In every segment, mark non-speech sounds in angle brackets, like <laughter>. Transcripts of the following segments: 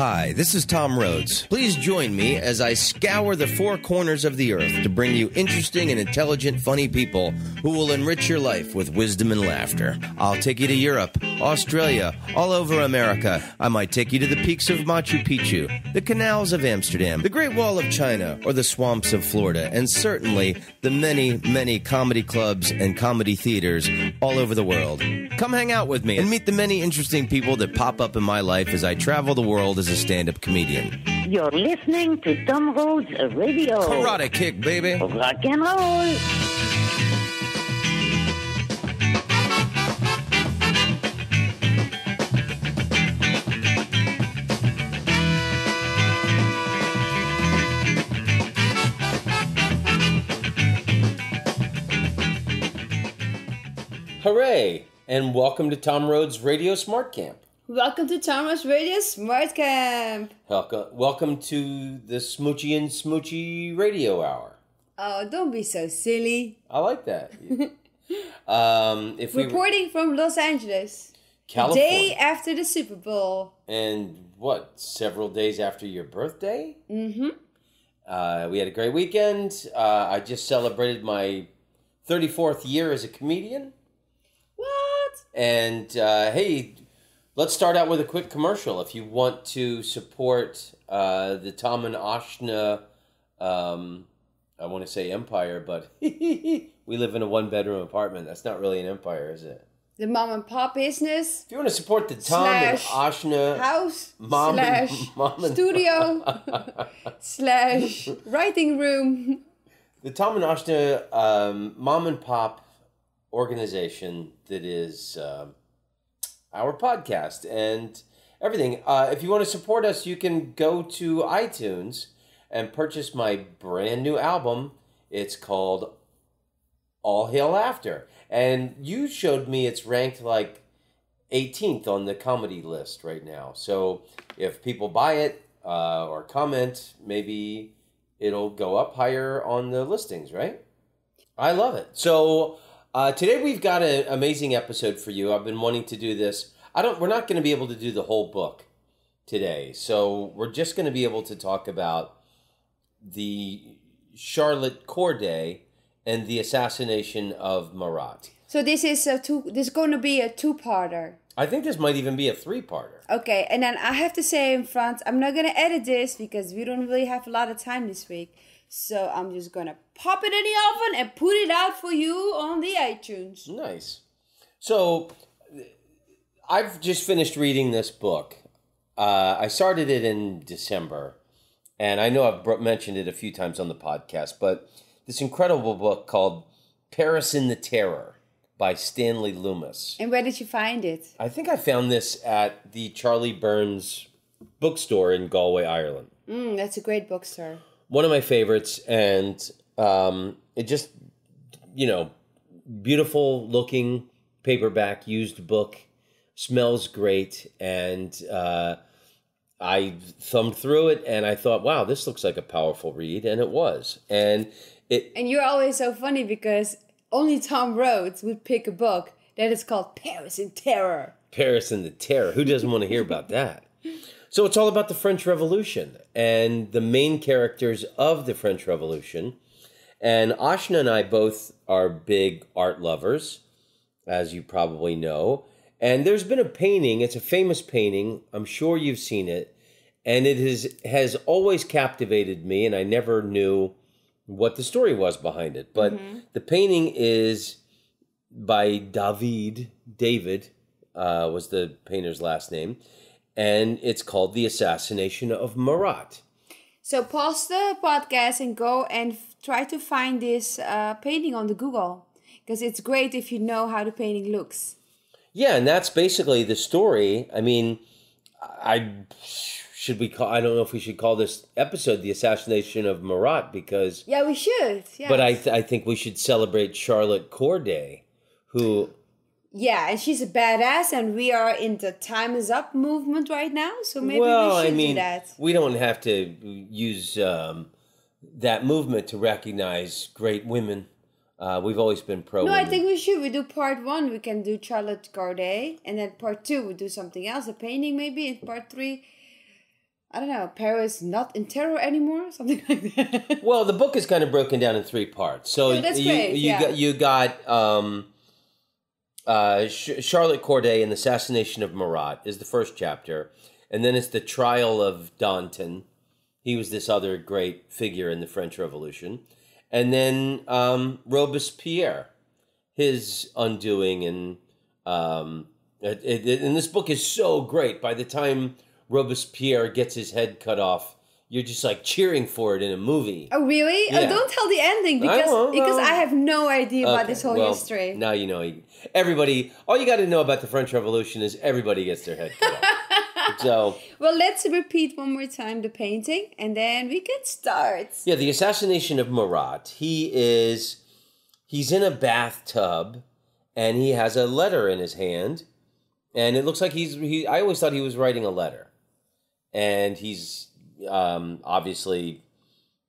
Hi, this is Tom Rhodes. Please join me as I scour the four corners of the earth to bring you interesting and intelligent, funny people who will enrich your life with wisdom and laughter. I'll take you to Europe, Australia, all over America. I might take you to the peaks of Machu Picchu, the canals of Amsterdam, the Great Wall of China, or the swamps of Florida, and certainly the many, many comedy clubs and comedy theaters all over the world. Come hang out with me and meet the many interesting people that pop up in my life as I travel the world as a stand up comedian. You're listening to Tom Rhodes Radio. Karate kick, baby. Rock and roll. Hooray! And welcome to Tom Rhodes Radio Smart Camp. Welcome to Thomas Radio Smart Camp. Welcome, welcome to the Smoochy and Smoochy Radio Hour. Oh, don't be so silly. I like that. <laughs> um, if we Reporting from Los Angeles. California, Day after the Super Bowl. and what several days after your birthday. Mm-hmm. Uh, we had a great weekend. Uh, I just celebrated my thirty fourth year as a comedian. What? And uh, hey, let's start out with a quick commercial. If you want to support uh, the Tom and Ashna, um, I want to say empire, but <laughs> we live in a one bedroom apartment. That's not really an empire, is it? The mom and pop business. If you want to support the Tom and Ashna House Mom and- slash <laughs> mom and- studio <laughs> slash writing room. the Tom and Ashna um, mom and pop organization that is um our podcast and everything. Uh, if you want to support us, you can go to iTunes and purchase my brand new album. It's called All Hail After. And you showed me it's ranked like 18th on the comedy list right now. So if people buy it uh, or comment, maybe it'll go up higher on the listings, right? I love it. So uh, today we've got an amazing episode for you. I've been wanting to do this. I don't. We're not going to be able to do the whole book today, so we're just going to be able to talk about the Charlotte Corday and the assassination of Marat. So this is a two. This is going to be a two-parter. I think this might even be a three-parter. Okay, and then I have to say in front, I'm not gonna edit this because we don't really have a lot of time this week. So I'm just gonna pop it in the oven and put it out for you on the iTunes. Nice. So, I've just finished reading this book. Uh, I started it in December, and I know I've mentioned it a few times on the podcast, but this incredible book called Paris in the Terror by Stanley Loomis. And where did you find it? I think I found this at the Charlie Byrne's bookstore in Galway, Ireland. Mm, that's a great bookstore. One of my favorites, and um, it just, you know, beautiful looking paperback used book, smells great, and uh, I thumbed through it and I thought, wow, this looks like a powerful read, and it was, and it And you're always so funny because only Tom Rhodes would pick a book that is called Paris in Terror. Paris in the Terror. Who doesn't want to hear about that? <laughs> So it's all about the French Revolution and the main characters of the French Revolution. And Ashna and I both are big art lovers, as you probably know. And there's been a painting, it's a famous painting, I'm sure you've seen it, and it has has always captivated me and I never knew what the story was behind it. But the painting is by David. David uh, was the painter's last name, and it's called "The Assassination of Marat." So pause the podcast and go and f- try to find this uh, painting on the Google because it's great if you know how the painting looks. Yeah, and that's basically the story. I mean, I should we call? I don't know if we should call this episode "The Assassination of Marat" because, Yeah, we should. Yeah. but I th- I think we should celebrate Charlotte Corday, who Yeah, and she's a badass, and we are in the time is up movement right now. So maybe well, we should I mean, do that. we don't have to use um, that movement to recognize great women. Uh, we've always been pro. No, I think we should. We do part one. We can do Charlotte Corday, and then part two we do something else, a painting maybe. In part three, I don't know, Paris not in terror anymore, <laughs> something like that. Well, the book is kind of broken down in three parts. So Oh, that's you great, you yeah. got you got um, uh, Sh- Charlotte Corday and the assassination of Marat is the first chapter, and then it's the trial of Danton. He was this other great figure in the French Revolution, and then um, Robespierre, his undoing, and um, it, it, and this book is so great. By the time Robespierre gets his head cut off, you're just like cheering for it in a movie. oh really? Oh, yeah. Oh, don't tell the ending because won't, because I have no idea about this whole well, history. Now you know. Everybody, all you got to know about the French Revolution is everybody gets their head cut off. <laughs> so Well, let's repeat one more time the painting, and then we can start. yeah, the assassination of Marat. He is he's in a bathtub, and he has a letter in his hand, and it looks like he's he. I always thought he was writing a letter, and he's um, obviously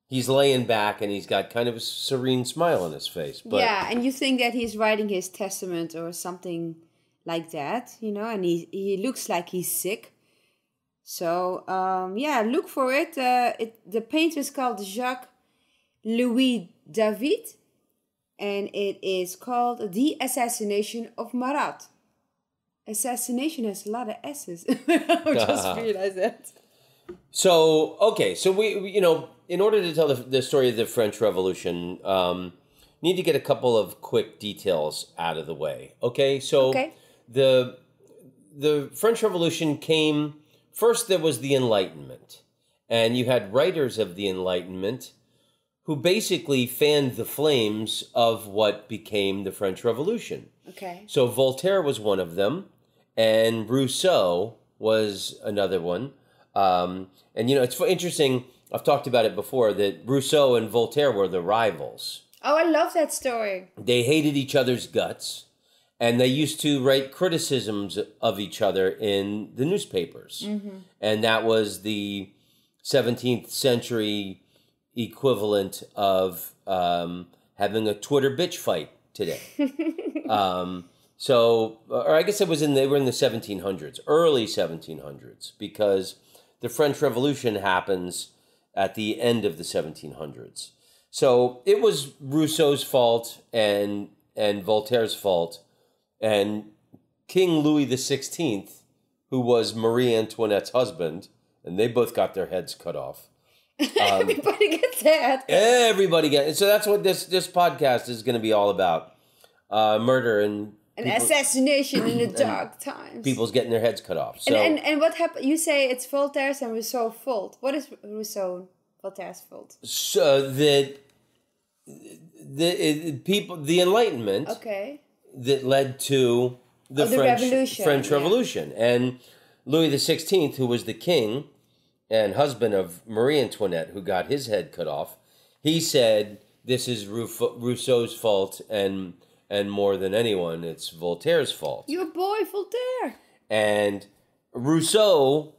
he's laying back, and he's got kind of a serene smile on his face. But yeah, and you think that he's writing his testament or something like that, you know, and he he looks like he's sick. So um, yeah, look for it. Uh, it the painter is called Jacques Louis David, and it is called The Assassination of Marat. Assassination has a lot of S's. <laughs> I just <laughs> realized that. So okay, so we, we- you know in order to tell the, the story of the French Revolution, um, need to get a couple of quick details out of the way. Okay, so Okay. the the French Revolution came first. There was the Enlightenment, and you had writers of the Enlightenment who basically fanned the flames of what became the French Revolution. Okay. So Voltaire was one of them, and Rousseau was another one. Um, and you know, it's interesting. I've talked about it before that Rousseau and Voltaire were the rivals. Oh, I love that story. They hated each other's guts, and they used to write criticisms of each other in the newspapers. And that was the 17th century equivalent of um, having a Twitter bitch fight today. <laughs> um, so, or I guess it was in they were in the 1700s, early 1700s, because the French Revolution happens at the end of the 1700s. So it was Rousseau's fault and and Voltaire's fault, and King Louis the Sixteenth, who was Marie Antoinette's husband, and they both got their heads cut off. <laughs> Everybody gets that. Everybody get so that's what this this podcast is going to be all about: uh, murder and An people- assassination in the <clears throat> dark times. people's getting their heads cut off. So And, and and what happened? You say it's Voltaire's and Rousseau's fault. What is Rousseau Voltaire's fault? so the the it, people the Enlightenment Okay. that led to the, Oh, the French revolution, French yeah. Revolution and Louis the Sixteenth, who was the king and husband of Marie Antoinette, who got his head cut off. He said, "This is Rousseau's fault, and and more than anyone, it's Voltaire's fault." Your boy Voltaire. And Rousseau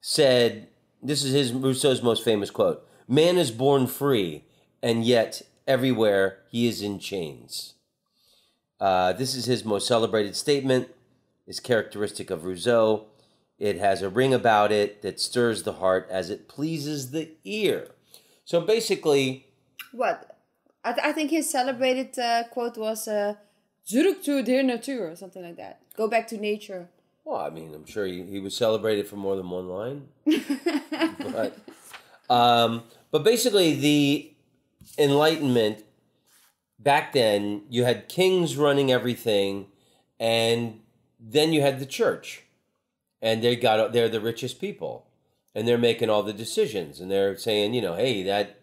said, this is his Rousseau's most famous quote Man is born free, and yet everywhere he is in chains. Uh, this is his most celebrated statement, is characteristic of Rousseau. It has a ring about it that stirs the heart as it pleases the ear. So basically, What? I, th- I think his celebrated uh, quote was uh, "Zurück zu der Natur" or something like that. Go back to nature. Well, I mean, I'm sure he, he was celebrated for more than one line. <laughs> but, um, but basically, the Enlightenment back then, you had kings running everything, and then you had the church, and they got they're the richest people, and they're making all the decisions, and they're saying, you know, hey, that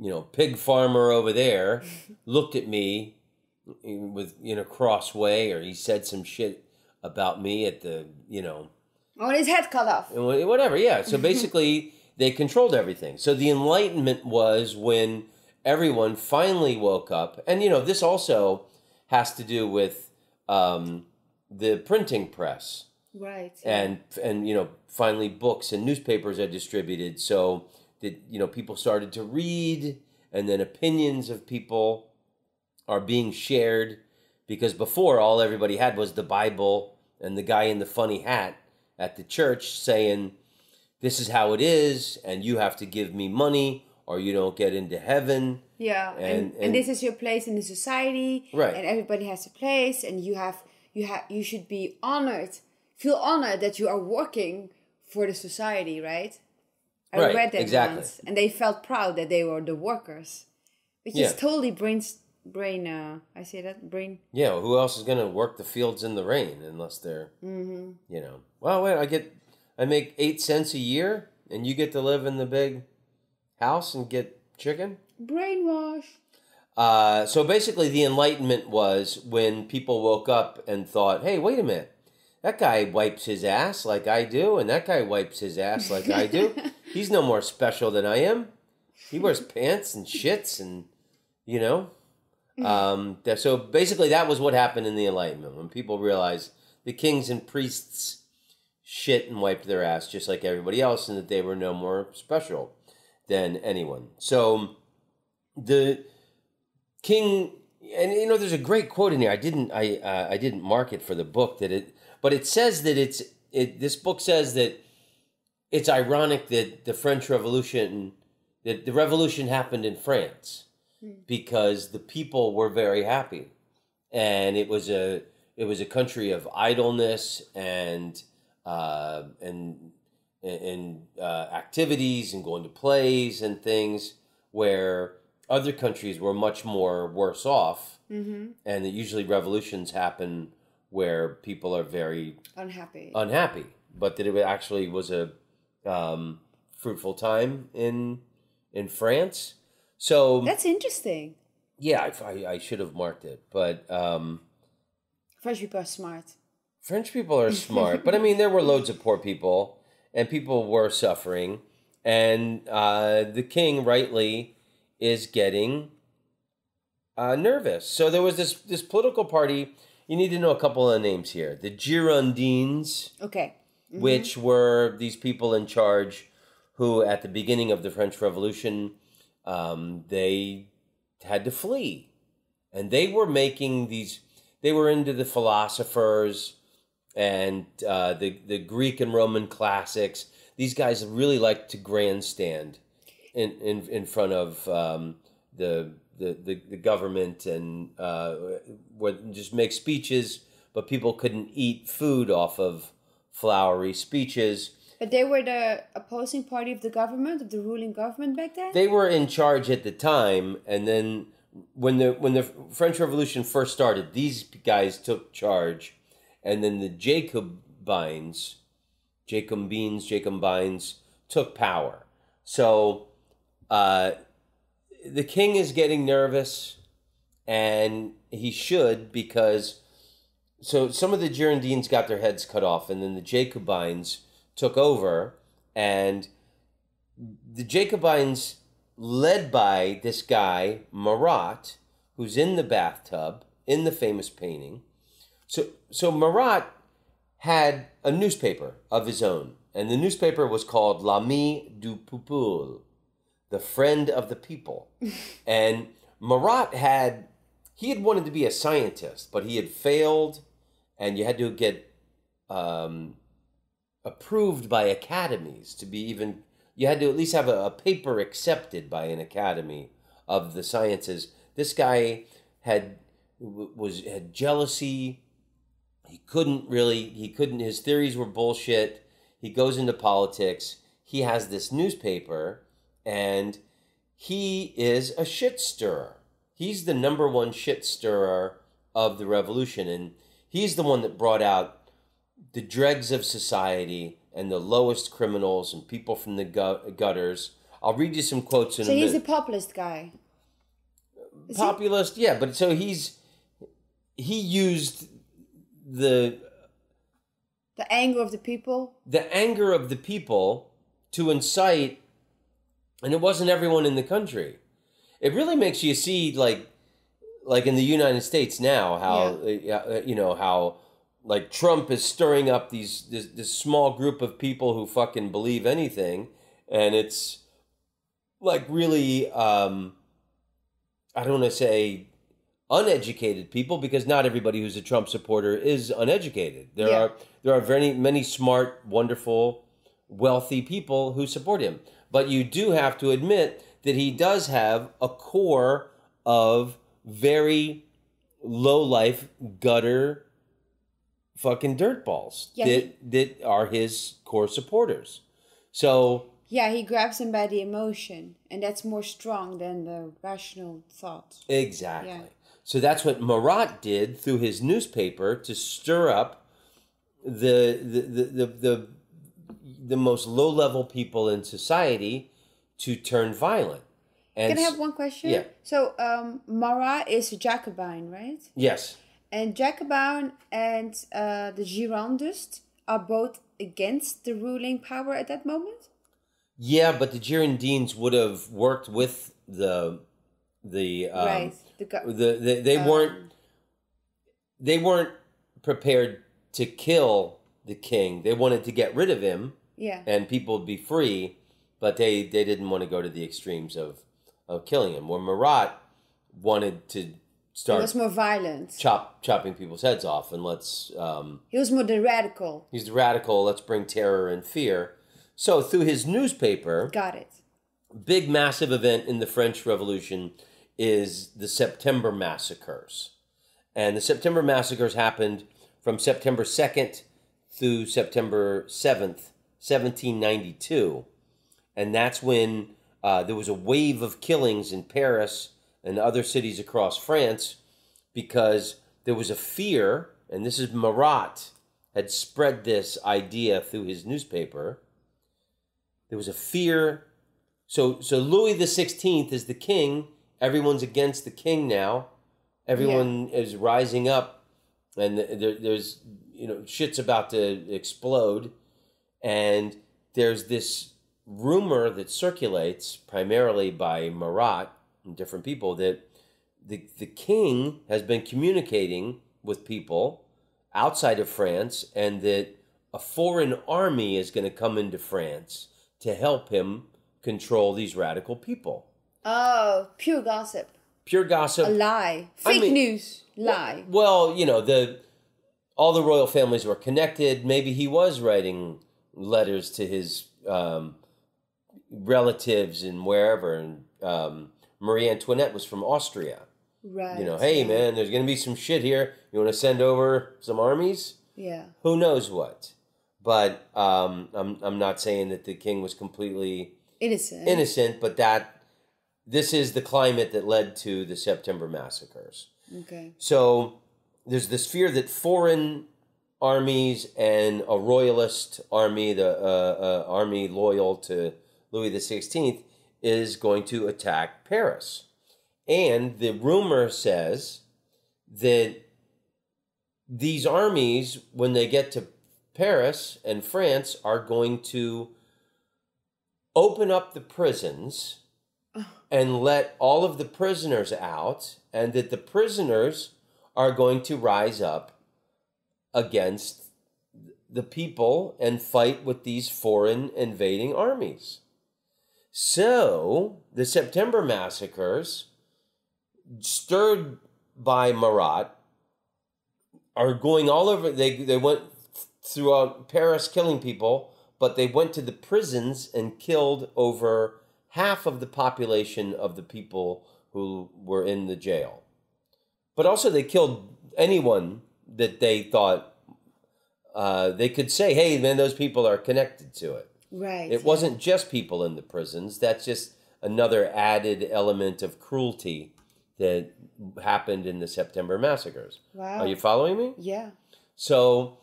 you know pig farmer over there looked at me with in a cross way, or he said some shit about me at the you know. Oh, and his head cut off. whatever yeah. So <laughs> basically they controlled everything. So the enlightenment was when everyone finally woke up and you know this also has to do with um, the printing press. Right. and and you know finally books and newspapers are distributed. So that you know people started to read and then opinions of people are being shared because before all everybody had was the bible and the guy in the funny hat at the church saying this is how it is, and you have to give me money or you don't get into heaven. Yeah, and, And- and, and- this is your place in the society, Right. And everybody has a place, and you have you have you should be honored, feel honored that you are working for the society, right? I Right, read that exactly. once, and they felt proud that they were the workers, which Yeah. is totally brain brain. Uh, I say that brain. Yeah, who else is going to work the fields in the rain unless they're, Mm-hmm. you know? Well, wait, I get, I make eight cents a year, and you get to live in the big house and get chicken. Brainwash. Uh, so basically, the Enlightenment was when people woke up and thought, "Hey, wait a minute, that guy wipes his ass like I do, and that guy wipes his ass like I do. <laughs> He's no more special than I am. He wears pants and shits, and you know." Um, that, so basically, that was what happened in the Enlightenment when people realized the kings and priests shit and wiped their ass just like everybody else, and that they were no more special than anyone. So the king and you know there's a great quote in here i didn't i uh, i didn't mark it for the book that it but it says that it's it this book says that it's ironic that the french revolution that the revolution happened in france because the people were very happy and it was a it was a country of idleness and uh, and and uh, activities and going to plays and things where other countries were much more worse off Mm-hmm. and that usually revolutions happen where people are very Unhappy. unhappy but that it actually was a um, fruitful time in in france so That's interesting. yeah I, I, I should have marked it but um, French people are smart. French people are smart, but I mean, there were loads of poor people, and people were suffering, and uh, the king rightly is getting uh, nervous. So there was this this political party. You need to know a couple of names here: the Girondins, Okay. which were these people in charge, who at the beginning of the French Revolution, um, they had to flee, and they were making these. They were into the philosophers and uh, the the Greek and Roman classics. These guys really like to grandstand in in, in front of um, the, the the the government and uh, would just make speeches, but people couldn't eat food off of flowery speeches. But they were the opposing party of the government, of the ruling government back then? They were in charge at the time, and then when the when the French Revolution first started, these guys took charge, and then the Jacobines, Jacobines, Jacobines took power. So, uh, the king is getting nervous, and he should because. So some of the Girondins got their heads cut off, and then the Jacobines took over, and the Jacobines, led by this guy Marat, who's in the bathtub in the famous painting. So, so Marat had a newspaper of his own, and the newspaper was called L'Ami du Peuple, the friend of the people. <laughs> and Marat had he had wanted to be a scientist, but he had failed, and you had to get um, approved by academies to be even you had to at least have a, a paper accepted by an academy of the sciences. This guy had was had jealousy. He couldn't really he couldn't his theories were bullshit. He goes into politics. He has this newspaper and he is a shit stirrer he's the number one shit stirrer of the revolution and he's the one that brought out the dregs of society and the lowest criminals and people from the gutters. I'll read you some quotes in a So he's minute. populist guy. Is he? Populist, yeah, but so he's he used the The anger of the people. the anger of the people to incite, and it wasn't everyone in the country. It really makes you see, like, like in the United States now, how uh, you know how like Trump is stirring up these this, this small group of people who fucking believe anything, and it's like really um, I don't want to say uneducated people because not everybody who's a Trump supporter is uneducated. There Yeah. are there are very many smart, wonderful wealthy people who support him. But you do have to admit that he does have a core of very low life gutter fucking dirtballs Yeah, that that are his core supporters. So Yeah, he grabs him by the emotion, and that's more strong than the rational thought. Exactly. Yeah. So that's what Marat did through his newspaper to stir up the the the the, the, the most low level people in society to turn violent. And Can I have one question? Yeah. So, um, Marat is a Jacobin, right? Yes. And Jacobin and uh, the Girondists are both against the ruling power at that moment? Yeah, but the Girondins would have worked with the the um, right. The, the, the they weren't they weren't prepared to kill the king. They wanted to get rid of him yeah. and people would be free, but they they didn't want to go to the extremes of of killing him. Where Marat wanted to He start was more violent. chop chopping people's heads off, and let's um, He was more the radical. he's the radical. Let's bring terror and fear. So through his newspaper, Got it. big massive event in the French Revolution is the September massacres. And the September massacres happened from September 2nd through September 7th, 1792. And that's when uh, there was a wave of killings in Paris and other cities across France because there was a fear, and this is Marat had spread this idea through his newspaper. There was a fear so so Louis the Sixteenth is the king. Everyone's against the king now. Everyone is rising up, and there, there's you know shit's about to explode, and there's this rumor that circulates primarily by Marat and different people that the the king has been communicating with people outside of France, and that a foreign army is going to come into France to help him control these radical people. Oh, pure gossip. Pure gossip. A lie. I Fake mean- news. Lie. Well, you know, the all the royal families were connected. Maybe he was writing letters to his um, relatives and wherever. And um, Marie Antoinette was from Austria. Right. You know, hey yeah. man, there's gonna be some shit here. You want to send over some armies? Yeah. Who knows what? But um, I'm I'm not saying that the king was completely Innocent. innocent, but that this is the climate that led to the September massacres. Okay. So there's this fear that foreign armies and a royalist army, the uh, uh, army loyal to Louis the Sixteenth, is going to attack Paris, and the rumor says that these armies, when they get to Paris and France, are going to open up the prisons and let all of the prisoners out, and that the prisoners are going to rise up against the people and fight with these foreign invading armies. So, the September massacres, stirred by Marat, are going all over. They, they went throughout Paris killing people, but they went to the prisons and killed over half of the population of the people who were in the jail. But also, they killed anyone that they thought uh, they could say, hey, man, those people are connected to it. Right. It yeah. wasn't just people in the prisons. That's just another added element of cruelty that happened in the September massacres. Wow. Are you following me? Yeah. So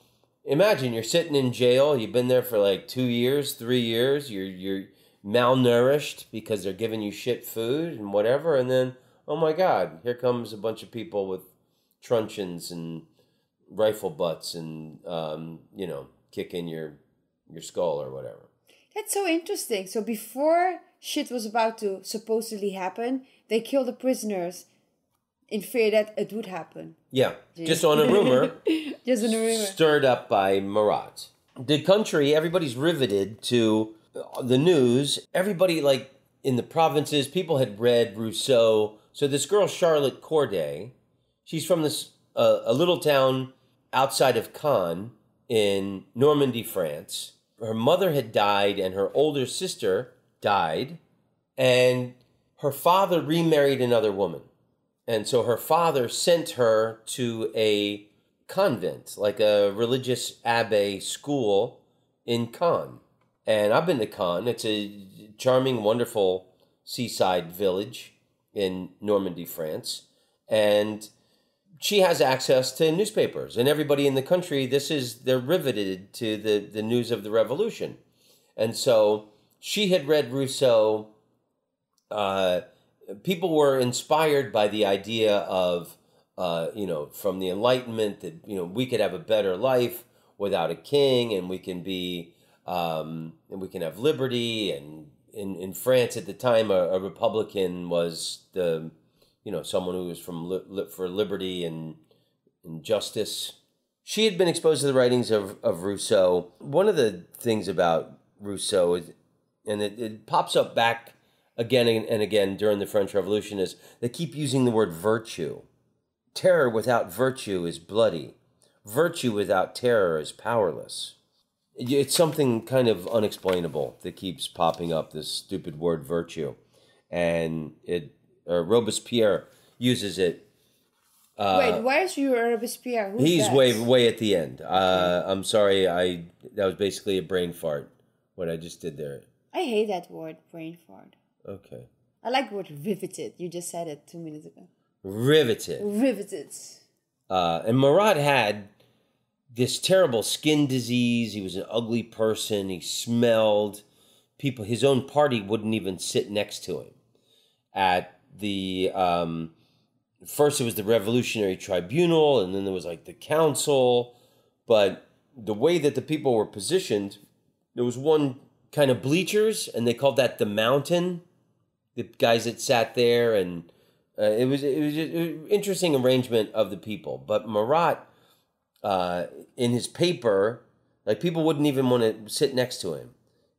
imagine you're sitting in jail. You've been there for like two years, three years. You're you're malnourished because they're giving you shit food and whatever. And then, oh my God, here comes a bunch of people with truncheons and rifle butts and um, you know kicking your your skull or whatever. That's so interesting. So before shit was about to supposedly happen, they killed the prisoners in fear that it would happen. Yeah, just on a rumor. <laughs> Just in a rumor. stirred up by Marat. The country, everybody's riveted to the news. Everybody, like in the provinces, people had read Rousseau. So this girl, Charlotte Corday, she's from this uh, a little town outside of Caen in Normandy, France. her mother had died and her older sister died, and her father remarried another woman. And so her father sent her to a convent, like a religious abbey school in Caen. And I've been to Caen. It's a charming, wonderful seaside village in Normandy, France. And she has access to newspapers and everybody in the country this is they're riveted to the the news of the revolution and so she had read rousseau uh, people were inspired by the idea of uh, you know from the enlightenment that you know we could have a better life without a king and we can be um, and we can have liberty and in, in france at the time a, a republican was the you know, someone who was from li- li- for liberty and, and justice. She had been exposed to the writings of, of Rousseau. One of the things about Rousseau, is, and it, it pops up back again and again during the French Revolution, is they keep using the word virtue. Terror without virtue is bloody. Virtue without terror is powerless. It's something kind of unexplainable that keeps popping up, this stupid word virtue. And it or Robespierre uses it. Uh, Wait, where's your Robespierre? Who's he's that? way way at the end. Uh, I'm sorry, I that was basically a brain fart. What I just did there. I hate that word, brain fart. Okay, I like the word riveted. You just said it two minutes ago. riveted. Riveted. Uh, and Marat had this terrible skin disease. He was an ugly person. He smelled. People, his own party wouldn't even sit next to him. At the um, first, it was the Revolutionary Tribunal, and then there was like the council. But the way that the people were positioned, there was one kind of bleachers, and they called that the mountain. The guys that sat there, and uh, it was it was an interesting arrangement of the people. But Marat, uh, in his paper, like people wouldn't even want to sit next to him.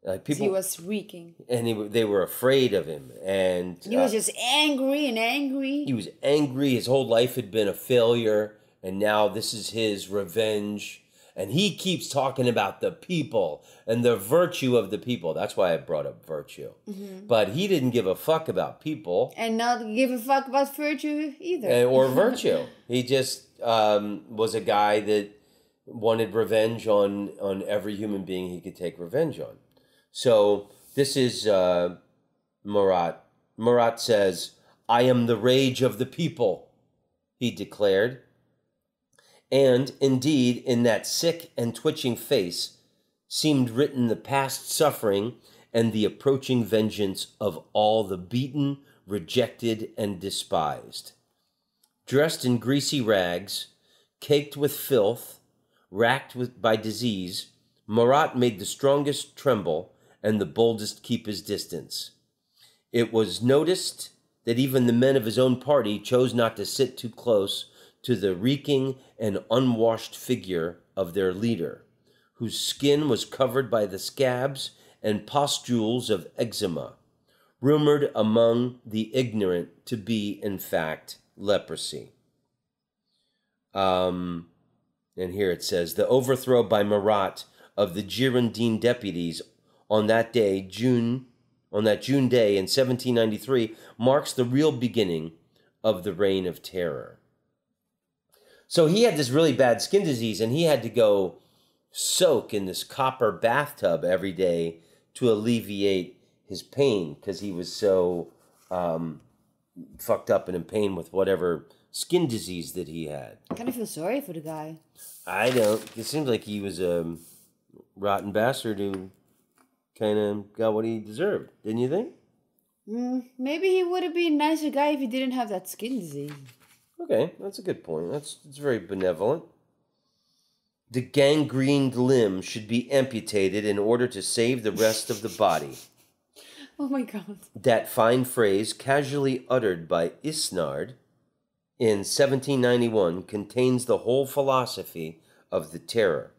Like people, he was reeking. and he, they were afraid of him, and He uh, was just angry and angry. he was angry. His whole life had been a failure, and now this is his revenge. And he keeps talking about the people and the virtue of the people. That's why I brought up virtue. But he didn't give a fuck about people and not give a fuck about virtue either. uh, or <laughs> virtue. He just um, was a guy that wanted revenge on on every human being he could take revenge on. So this is uh, Marat. Marat says, "I am the rage of the people," he declared. And indeed, in that sick and twitching face seemed written the past suffering and the approaching vengeance of all the beaten, rejected, and despised. Dressed in greasy rags, caked with filth, racked with, by disease, Marat made the strongest tremble and the boldest keep his distance. It was noticed that even the men of his own party chose not to sit too close to the reeking and unwashed figure of their leader, whose skin was covered by the scabs and pustules of eczema, rumored among the ignorant to be, in fact, leprosy. Um, and here it says the overthrow by Marat of the Girondin deputies on that day, June, on that June day in 1793, marks the real beginning of the reign of terror. So he had this really bad skin disease, and he had to go soak in this copper bathtub every day to alleviate his pain because he was so um, fucked up and in pain with whatever skin disease that he had. I kind of feel sorry for the guy. I don't. It seems like he was a rotten bastard who kind of got what he deserved. Didn't you think? Mm, maybe he would have been a nicer guy if he didn't have that skin disease. Okay, that's a good point. That's it's very benevolent. The gangrened limb should be amputated in order to save the rest of the body. <laughs> Oh my god. That fine phrase, casually uttered by Isnard in 1791, contains the whole philosophy of the terror.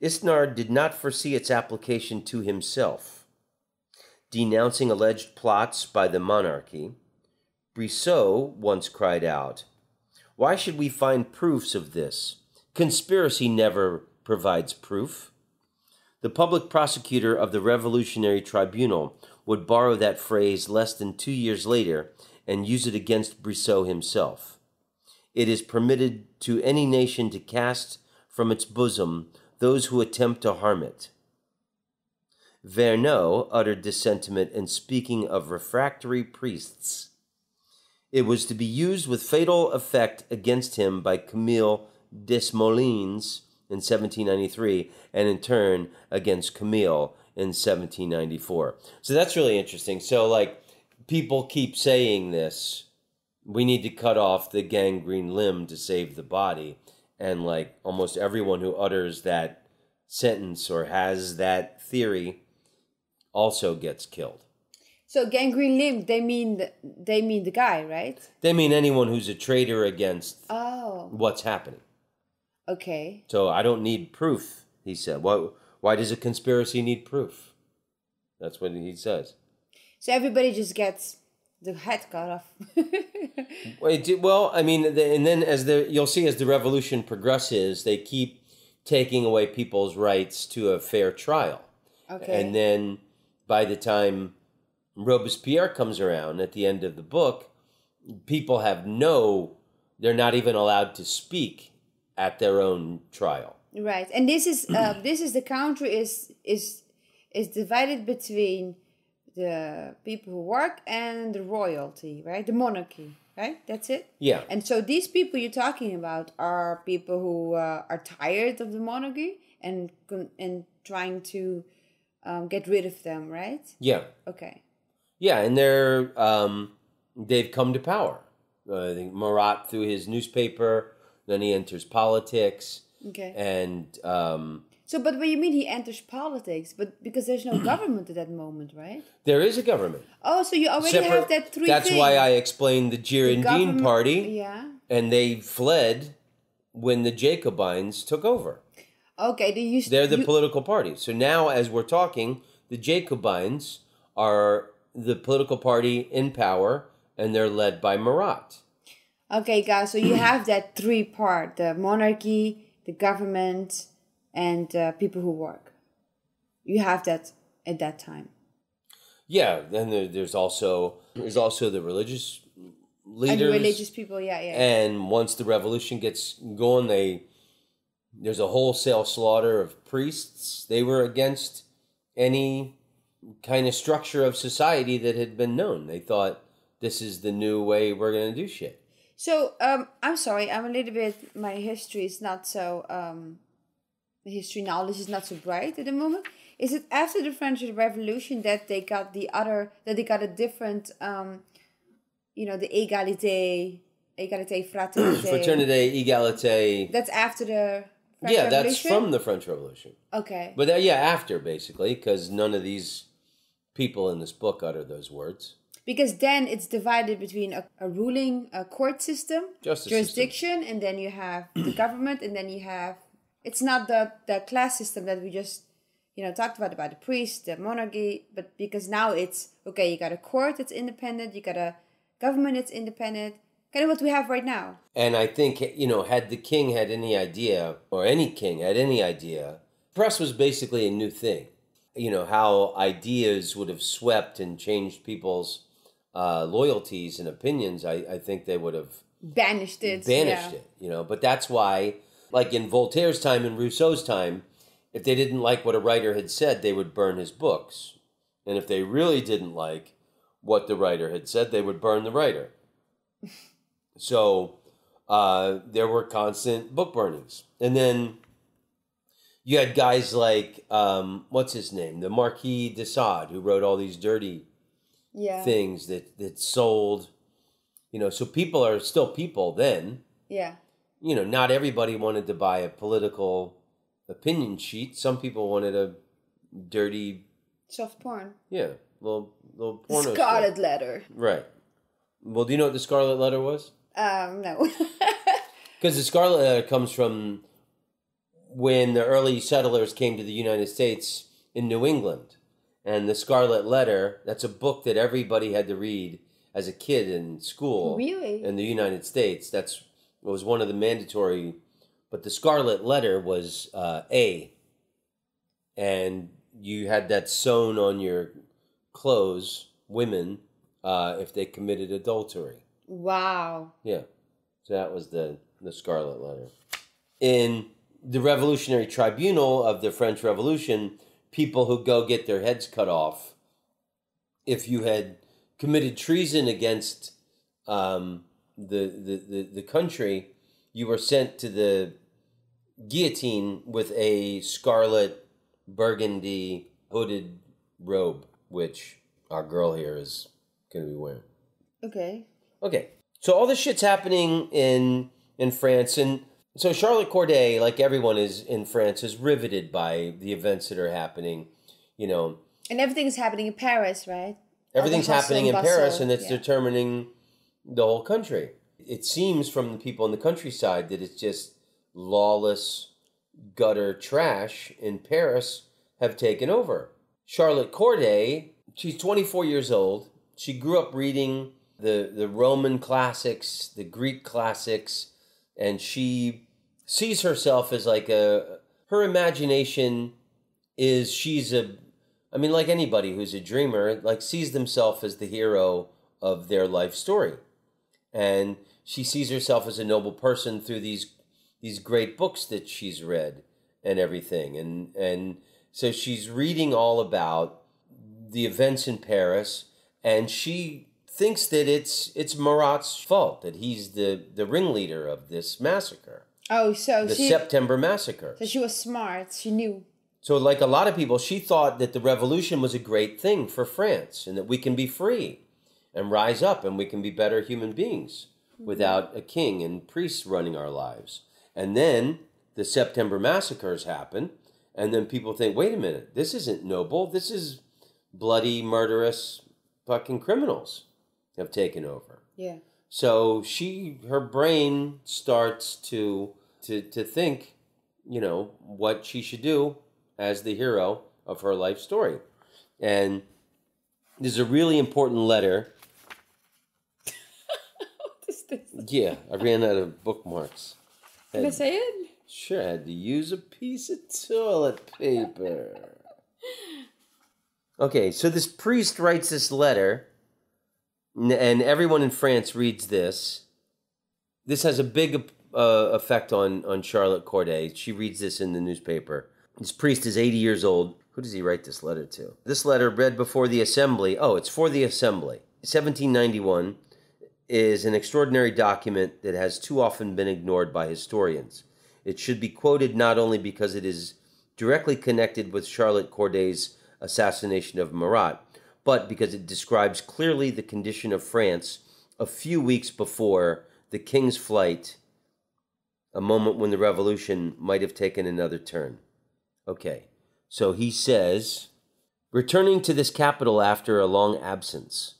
Isnard did not foresee its application to himself. Denouncing alleged plots by the monarchy, Brissot once cried out, Why should we find proofs of this? Conspiracy never provides proof. The public prosecutor of the Revolutionary Tribunal would borrow that phrase less than two years later and use it against Brissot himself. It is permitted to any nation to cast from its bosom those who attempt to harm it. Vergniaud uttered this sentiment in speaking of refractory priests. It was to be used with fatal effect against him by Camille Desmoulins in 1793, and in turn against Camille in 1794. So that's really interesting. So, like, people keep saying this we need to cut off the gangrene limb to save the body. And, like, almost everyone who utters that sentence or has that theory also gets killed. So gangrene limb, they mean the, they mean the guy, right? They mean anyone who's a traitor against Oh, what's happening. okay. So I don't need proof, he said. Why, why does a conspiracy need proof? That's what he says. So everybody just gets the head cut off. <laughs> Wait, well, I mean, and then as the you'll see as the revolution progresses, they keep taking away people's rights to a fair trial, okay. and then by the time Robespierre comes around at the end of the book, people have no, they're not even allowed to speak at their own trial. Right, and this is uh, <clears throat> this is the country is is is divided between the people who work and the royalty, right? The monarchy, right? That's it. Yeah, And so these people you're talking about are people who uh, are tired of the monarchy and and trying to um, get rid of them, right? yeah. Okay. Yeah, and they're um, they've come to power. Uh, I think Marat through his newspaper, then he enters politics, Okay. and um, So, but what you mean he enters politics? But because there's no <clears throat> government at that moment, right? there is a government. Oh, so you already have that three. That's why I explained the Girondin Government- party, Yeah. and they fled when the Jacobins took over. Okay. They used. They're the you- political party. So now, as we're talking, the Jacobins are the political party in power, and they're led by Marat. Okay, guys. So you have that three part: the monarchy, the government, and uh, people who work. You have that at that time. Yeah, then there, there's also there's also the religious leaders. And religious people, yeah, yeah. And once the revolution gets going, they there's a wholesale slaughter of priests. They were against any kind of structure of society that had been known. They thought this is the new way we're gonna do shit. So um, I'm sorry, I'm a little bit. My history is not so. Um, the history knowledge is not so bright at the moment. Is it after the French Revolution that they got the other that they got a different, um, you know, the égalité, égalité, <clears throat> fraternité. Fraternité, égalité. That's after the French yeah, that's from the French Revolution. Okay. But uh, yeah, after basically, because none of these people in this book utter those words. Because then it's divided between a, a ruling a court system Justice jurisdiction and then you have the <clears throat> government and then you have it's not the the class system that we just you know talked about about the priest the monarchy but because now it's okay you got a court that's independent you got a government that's independent kind of what we have right now And I think, you know, had the king had any idea, or any king had any idea, press was basically a new thing. You know, how ideas would have swept and changed people's uh, loyalties and opinions, I, I think they would have banished it banished yeah. it, you know. But that's why, like in Voltaire's time and Rousseau's time, if they didn't like what a writer had said, they would burn his books. And if they really didn't like what the writer had said, they would burn the writer. <laughs> so uh, there were constant book burnings. And then you had guys like, um, what's his name? The Marquis de Sade, who wrote all these dirty yeah things that, that sold, you know, so people are still people then yeah you know, not everybody wanted to buy a political opinion sheet. Some people wanted a dirty, soft porn yeah, little little porno. scarlet letter Right. Well, do you know what the Scarlet Letter was? um no <laughs> Because the Scarlet Letter comes from when the early settlers came to the United States in New England, and the Scarlet Letter. That's a book that everybody had to read as a kid in school. Really? In the United States, that's was one of the mandatory. But the Scarlet Letter was uh, A. and you had that sewn on your clothes, women, uh, if they committed adultery. Wow. Yeah. So that was the, the Scarlet Letter. In the Revolutionary Tribunal of the French Revolution, people who go get their heads cut off, if you had committed treason against um, the, the, the, the country, you were sent to the guillotine with a scarlet burgundy hooded robe, which our girl here is going to be wearing. Okay. Okay, so all this shit's happening in in France, and so Charlotte Corday, like everyone is in France, is riveted by the events that are happening. You know, And everything's happening in Paris, right? everything's happening in Paris, and it's yeah. determining the whole country. It seems from the people in the countryside that it's just lawless gutter trash in Paris have taken over. Charlotte Corday, she's 24 years old. She grew up reading the, the Roman classics, the Greek classics, and she sees herself as like a, her imagination is she's a, I mean, like anybody who's a dreamer, like sees themselves as the hero of their life story. And she sees herself as a noble person through these these great books that she's read and everything. And and so she's reading all about the events in Paris and she thinks that it's it's Marat's fault that he's the the ringleader of this massacre. Oh, so The she September massacre. so she was smart. She knew. So, like a lot of people, she thought that the revolution was a great thing for France and that we can be free and rise up and we can be better human beings mm-hmm. without a king and priests running our lives. And then the September massacres happen, and then people think, wait a minute, this isn't noble. This is bloody, murderous fucking criminals have taken over. Yeah. So she, her brain starts to to to think, you know, what she should do as the hero of her life story, and there's a really important letter. What is <laughs> this? Yeah, I ran out of bookmarks. Can I say it? Sure, I had to use a piece of toilet paper. <laughs> Okay, so this priest writes this letter, and everyone in France reads this. This has a big uh, effect on, on Charlotte Corday. She reads this in the newspaper. This priest is 80 years old. Who does he write this letter to? This letter read before the assembly. Oh, it's for the assembly. 1791 is an extraordinary document that has too often been ignored by historians. It should be quoted not only because it is directly connected with Charlotte Corday's assassination of Marat, but because it describes clearly the condition of France a few weeks before the king's flight, a moment when the revolution might have taken another turn. Okay, so he says, returning to this capital after a long absence,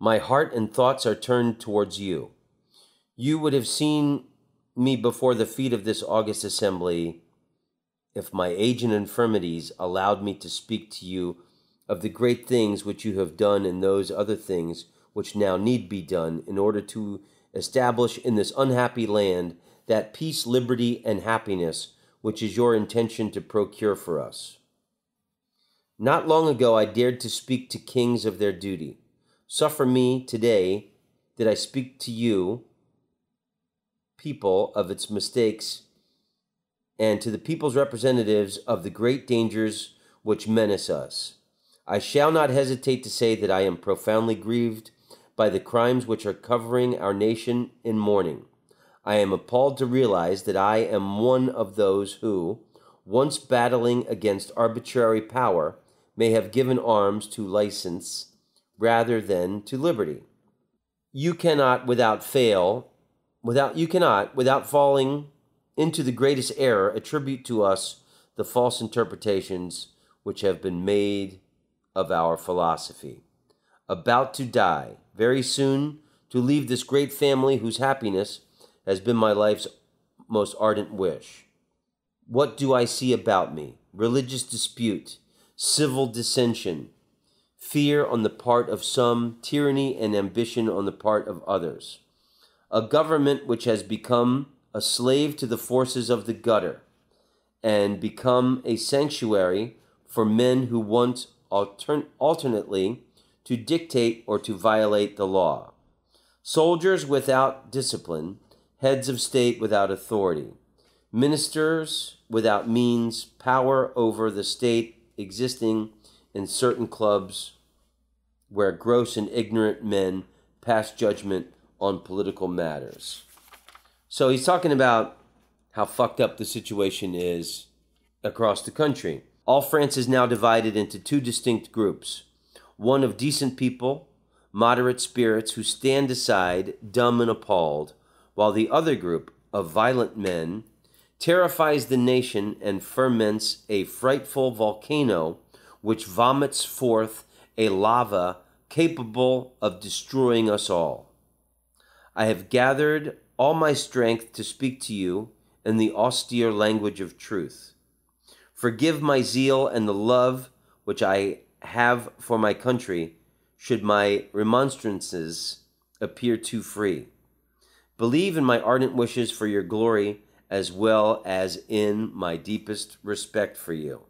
my heart and thoughts are turned towards you. You would have seen me before the feet of this august assembly if my age and infirmities allowed me to speak to you of the great things which you have done and those other things which now need be done in order to establish in this unhappy land that peace, liberty, and happiness which is your intention to procure for us. Not long ago I dared to speak to kings of their duty. Suffer me today that I speak to you, people, of its mistakes, and to the people's representatives of the great dangers which menace us. I shall not hesitate to say that I am profoundly grieved by the crimes which are covering our nation in mourning. I am appalled to realize that I am one of those who, once battling against arbitrary power, may have given arms to license rather than to liberty. You cannot without fail, without you cannot without falling into the greatest error attribute to us the false interpretations which have been made of our philosophy. About to die, very soon to leave this great family whose happiness has been my life's most ardent wish. What do I see about me? Religious dispute, civil dissension, fear on the part of some, tyranny and ambition on the part of others. A government which has become a slave to the forces of the gutter, and become a sanctuary for men who want altern- alternately to dictate or to violate the law. Soldiers without discipline, heads of state without authority, ministers without means, power over the state existing in certain clubs where gross and ignorant men pass judgment on political matters. So he's talking about how fucked up the situation is across the country. All France is now divided into two distinct groups one of decent people, moderate spirits who stand aside, dumb and appalled, while the other group of violent men terrifies the nation and ferments a frightful volcano which vomits forth a lava capable of destroying us all. I have gathered all my strength to speak to you in the austere language of truth. Forgive my zeal and the love which I have for my country, should my remonstrances appear too free. Believe in my ardent wishes for your glory as well as in my deepest respect for you.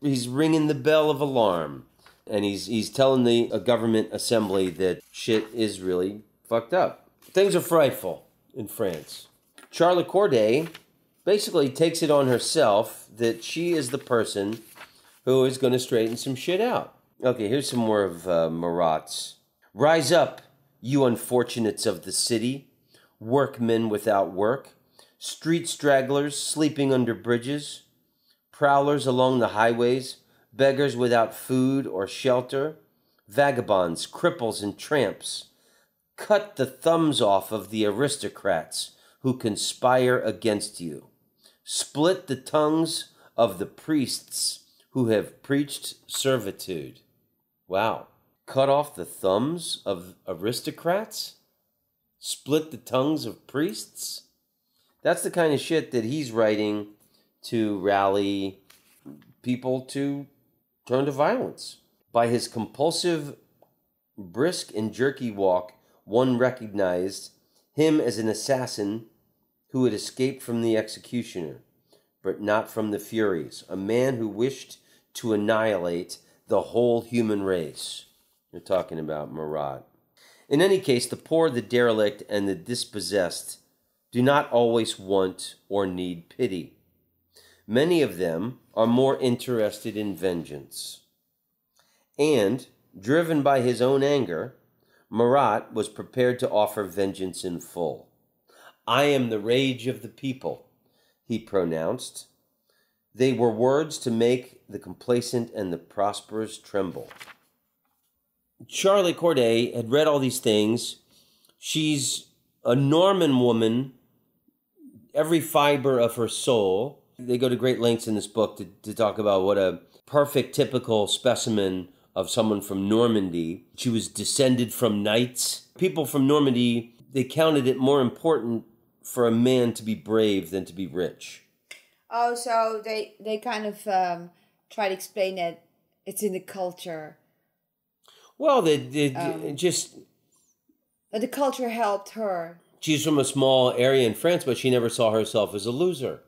He's ringing the bell of alarm and he's he's telling the government assembly that shit is really fucked up. Things are frightful in France. Charlotte Corday basically takes it on herself that she is the person who is going to straighten some shit out. Okay, here's some more of uh, Marat's. Rise up, you unfortunates of the city, workmen without work, street stragglers sleeping under bridges, prowlers along the highways, beggars without food or shelter, vagabonds, cripples, and tramps. Cut the thumbs off of the aristocrats who conspire against you. Split the tongues of the priests who have preached servitude. Wow. Cut off the thumbs of aristocrats? Split the tongues of priests? That's the kind of shit that he's writing to rally people to turn to violence. By his compulsive, brisk, and jerky walk, one recognized him as an assassin who had escaped from the executioner, but not from the Furies, a man who wished to annihilate the whole human race. You're talking about Marat. In any case, the poor, the derelict, and the dispossessed do not always want or need pity. Many of them are more interested in vengeance. And, driven by his own anger, Marat was prepared to offer vengeance in full. I am the rage of the people, he pronounced. They were words to make the complacent and the prosperous tremble. Charlie Corday had read all these things. She's a Norman woman, every fiber of her soul. They go to great lengths in this book to, to talk about what a perfect, typical specimen of someone from Normandy. She was descended from knights. People from Normandy, they counted it more important for a man to be brave than to be rich. Oh, so they they kind of um, try to explain that it's in the culture. Well, they, they um, just. The culture helped her. She's from a small area in France, but she never saw herself as a loser.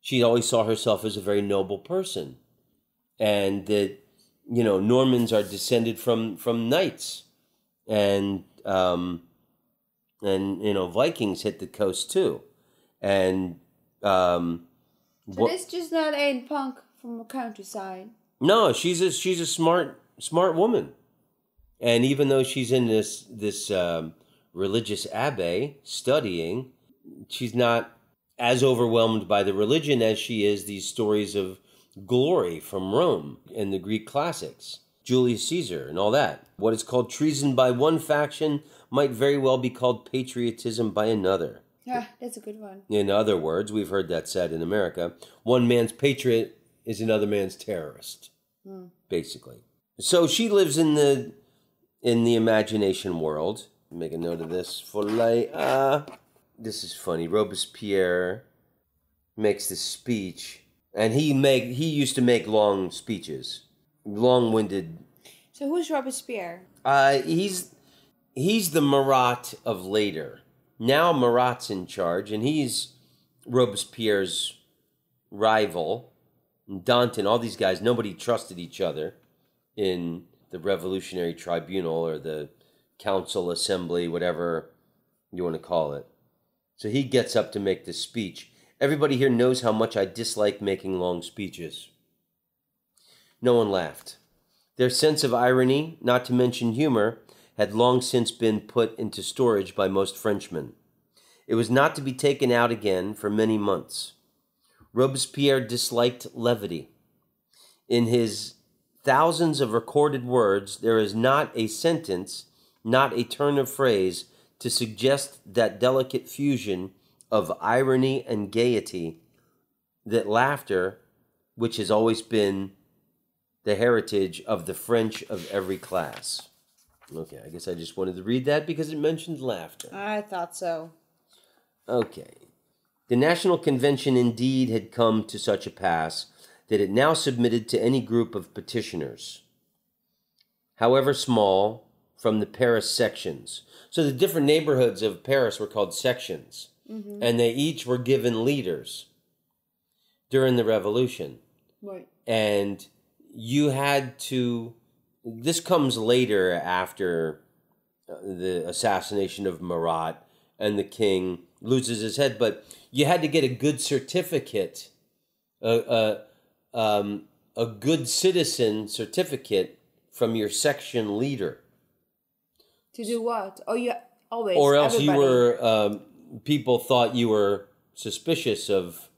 She always saw herself as a very noble person. And that, you know, Normans are descended from, from knights. And, um, and, you know, Vikings hit the coast too. And, um, so this just not a punk from the countryside. No, she's a she's a smart smart woman, and even though she's in this this um, religious abbey studying, she's not as overwhelmed by the religion as she is these stories of glory from Rome and the Greek classics, Julius Caesar, and all that. What is called treason by one faction might very well be called patriotism by another. Yeah, that's a good one. In other words, we've heard that said in America one man's patriot is another man's terrorist, mm. basically. So she lives in the in the imagination world. Make a note of this. For this is funny. Robespierre makes this speech, and he make he used to make long speeches, long winded. So who's Robespierre? Uh, he's he's the Marat of later now Marat's in charge, and he's Robespierre's rival, and Danton, all these guys, nobody trusted each other in the Revolutionary Tribunal or the Council Assembly, whatever you want to call it. So he gets up to make this speech. Everybody here knows how much I dislike making long speeches. No one laughed. Their sense of irony, not to mention humor, had long since been put into storage by most Frenchmen. It was not to be taken out again for many months. Robespierre disliked levity. In his thousands of recorded words, there is not a sentence, not a turn of phrase to suggest that delicate fusion of irony and gaiety, that laughter, which has always been the heritage of the French of every class. Okay, I guess I just wanted to read that because it mentioned laughter. I thought so. Okay. The National Convention indeed had come to such a pass that it now submitted to any group of petitioners, however small, from the Paris sections. So the different neighborhoods of Paris were called sections, and they each were given leaders during the revolution. Right. And you had to, this comes later after uh, the assassination of Marat and the king loses his head, but you had to get a good certificate, a, a, um, a good citizen certificate from your section leader. To do what? Oh, you always. or else you were um, people thought you were suspicious of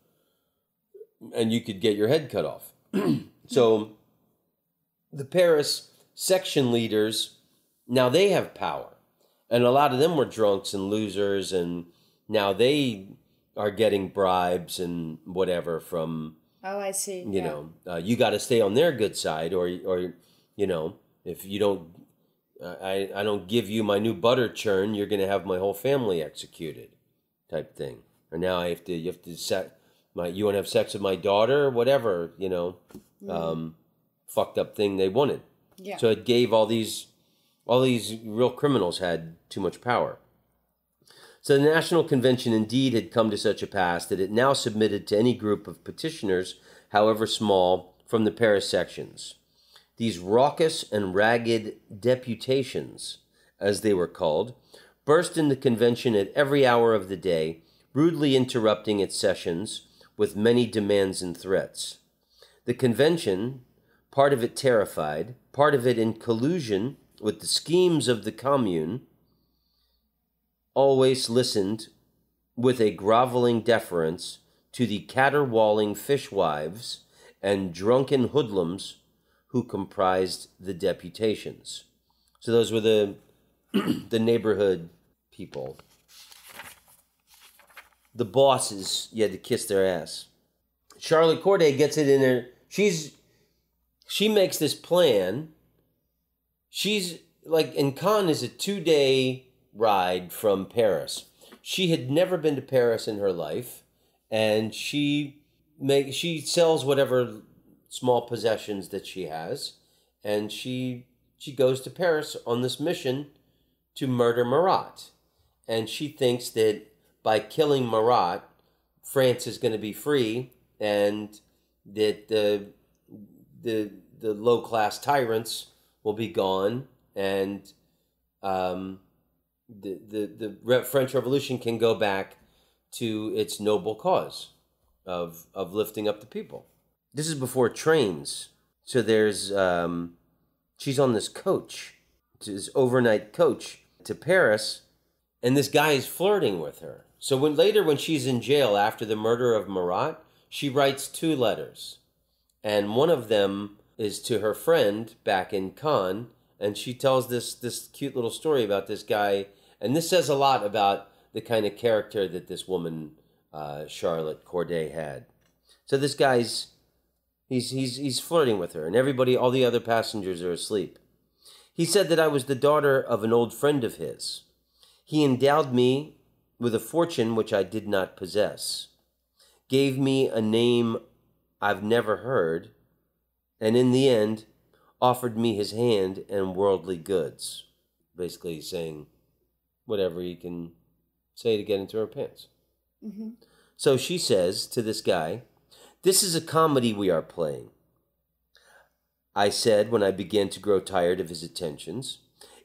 and you could get your head cut off <clears throat> so the paris section leaders now they have power and a lot of them were drunks and losers and now they are getting bribes and whatever from Oh, I see. you yeah. know uh, you got to stay on their good side or or you know if you don't uh, I, I don't give you my new butter churn you're going to have my whole family executed type thing or now i have to you have to set my you want to have sex with my daughter or whatever you know um, fucked up thing they wanted Yeah. so it gave all these all these real criminals had too much power so the National Convention indeed had come to such a pass that it now submitted to any group of petitioners, however small, from the Paris sections. These raucous and ragged deputations, as they were called, burst into convention at every hour of the day, rudely interrupting its sessions with many demands and threats. The convention, part of it terrified, part of it in collusion with the schemes of the commune, always listened with a groveling deference to the caterwauling fishwives and drunken hoodlums who comprised the deputations. So those were the <clears throat> the neighborhood people. The bosses, you had to kiss their ass. Charlotte Corday gets it in her. She's she makes this plan. She's like, and Caen is a two day ride from Paris. She had never been to Paris in her life, and she make she sells whatever small possessions that she has, and she she goes to Paris on this mission to murder Marat, and she thinks that by killing Marat, France is going to be free, and that the the the low class tyrants will be gone, and um, the, the, the French Revolution can go back to its noble cause of, of lifting up the people. This is before trains. So there's, um, she's on this coach, this overnight coach to Paris, and this guy is flirting with her. So when later, when she's in jail after the murder of Marat, she writes two letters. And one of them is to her friend back in Caen, and she tells this this cute little story about this guy, and this says a lot about the kind of character that this woman, uh, Charlotte Corday, had. So this guy's he's he's he's flirting with her, and everybody, all the other passengers are asleep. He said that I was the daughter of an old friend of his. He endowed me with a fortune which I did not possess, gave me a name I've never heard, and in the end offered me his hand and worldly goods. Basically saying whatever he can say to get into her pants. Mm-hmm. So she says to this guy, This is a comedy we are playing. I said when I began to grow tired of his attentions.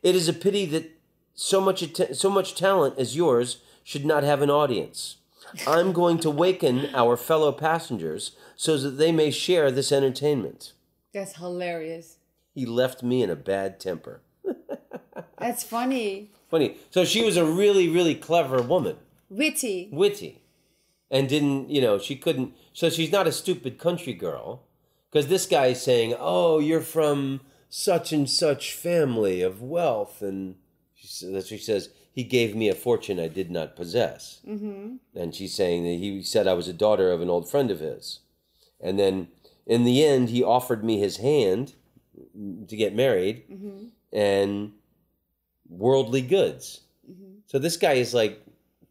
It is a pity that so much so much talent as yours should not have an audience. I'm going to waken our fellow passengers so that they may share this entertainment. That's hilarious. He left me in a bad temper. <laughs> That's funny. Funny. So she was a really, really clever woman, Witty. witty, and didn't, you know, she couldn't. So she's not a stupid country girl, because this guy is saying, "Oh, you're from such and such family of wealth," and she, sa- she says, "He gave me a fortune I did not possess," mm-hmm. and she's saying that he said I was a daughter of an old friend of his, and then in the end, he offered me his hand to get married, and worldly goods. So this guy is like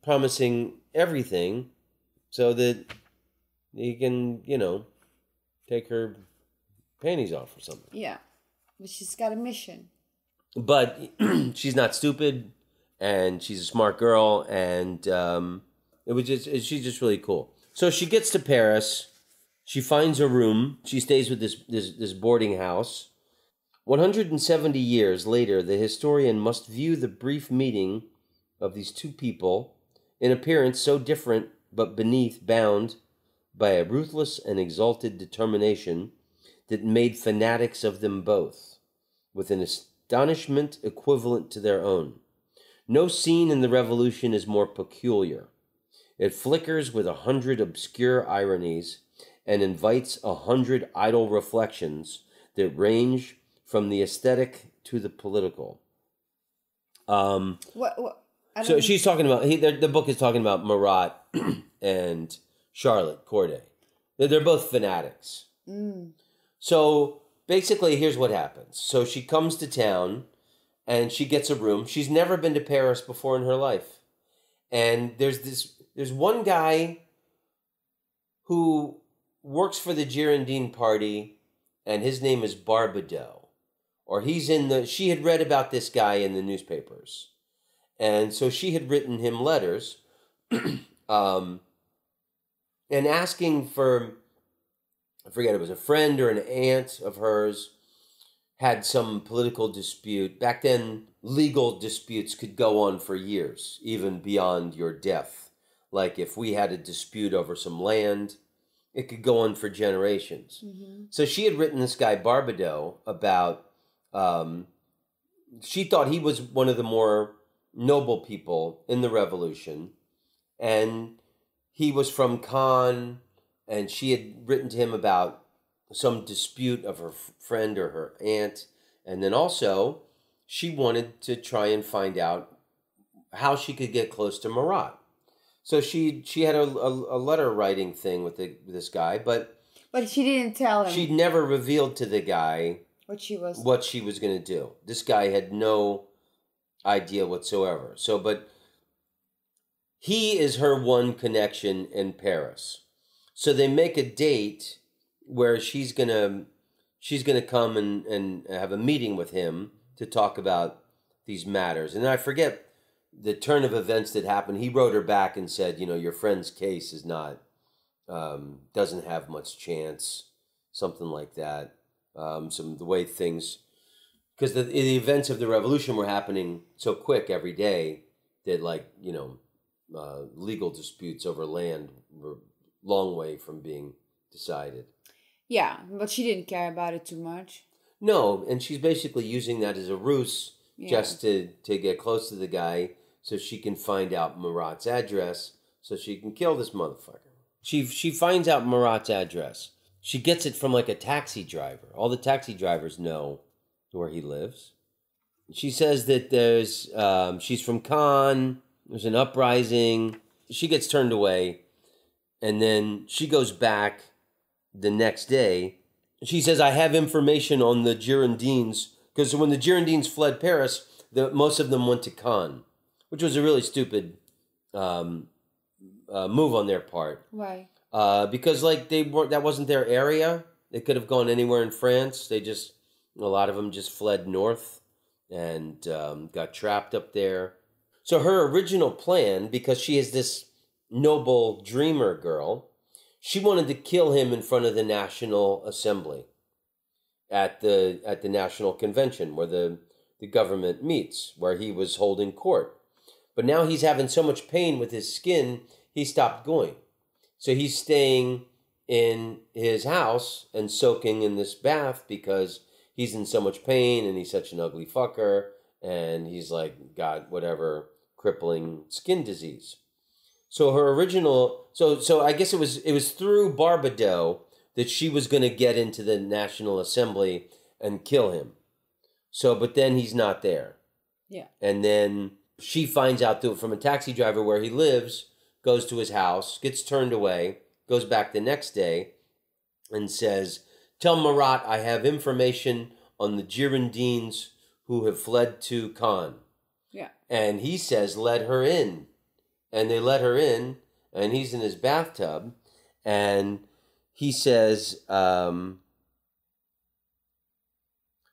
promising everything so that he can, you know, take her panties off or something. Yeah. But she's got a mission. But <clears throat> she's not stupid and she's a smart girl and um, it was just she's just really cool. So she gets to Paris, she finds a room, she stays with this this, this boarding house. 170 years later, the historian must view the brief meeting of these two people, in appearance so different but beneath bound by a ruthless and exalted determination that made fanatics of them both, with an astonishment equivalent to their own. No scene in the Revolution is more peculiar. It flickers with a hundred obscure ironies and invites a hundred idle reflections that range from the aesthetic to the political. Um, What? what so she's talking about he, the, the book is talking about Marat <clears throat> and Charlotte Corday. They're, they're both fanatics. So basically, here's what happens. So she comes to town, and she gets a room. She's never been to Paris before in her life, and there's this there's one guy who works for the Girondin party, and his name is Barbado, or he's in the. She had read about this guy in the newspapers. And so she had written him letters <clears throat> um, and asking for, I forget, it was a friend or an aunt of hers had some political dispute. Back then, legal disputes could go on for years, even beyond your death. Like if we had a dispute over some land, it could go on for generations. So she had written this guy Barbado about. Um, she thought he was one of the more noble people in the revolution and he was from Caen and she had written to him about some dispute of her friend or her aunt and then also she wanted to try and find out how she could get close to Marat. So she she had a, a, a letter writing thing with the, this guy, but but she didn't tell him she never revealed to the guy what she was. what she was going to do. This guy had no idea whatsoever. So, but he is her one connection in Paris. So they make a date where she's gonna she's gonna come and, and have a meeting with him to talk about these matters. And I forget the turn of events that happened. He wrote her back and said, you know, your friend's case is not um, doesn't have much chance, something like that. Um, some the way things because the, the events of the revolution were happening so quick every day that like you know uh, legal disputes over land were long way from being decided yeah, but she didn't care about it too much. no and she's basically using that as a ruse Yeah. just to to get close to the guy so she can find out Marat's address so she can kill this motherfucker she she finds out Marat's address she gets it from like a taxi driver all the taxi drivers know where he lives she says that there's um, she's from Caen. There's an uprising. She gets turned away, and then she goes back the next day. She says, "I have information on the Girondins because when the Girondins fled Paris, the, most of them went to Caen, which was a really stupid um, uh, move on their part Why? uh, because like they weren't that wasn't their area. They could have gone anywhere in France. They just a lot of them just fled north and um, got trapped up there. So her original plan, because she is this noble dreamer girl, She wanted to kill him in front of the National Assembly at the at the National Convention where the the government meets, where he was holding court. But now he's having so much pain with his skin, he stopped going. So he's staying in his house and soaking in this bath because he's in so much pain and he's such an ugly fucker and he's like got whatever crippling skin disease. So her original so so I guess it was it was through Barbado that she was going to get into the National Assembly and kill him. So but then he's not there. Yeah. And then she finds out through from a taxi driver where he lives, goes to his house, gets turned away, goes back the next day and says, "Tell Marat I have information on the Girondins who have fled to Caen." Yeah. And he says, let her in. And they let her in, and he's in his bathtub, and he says, um,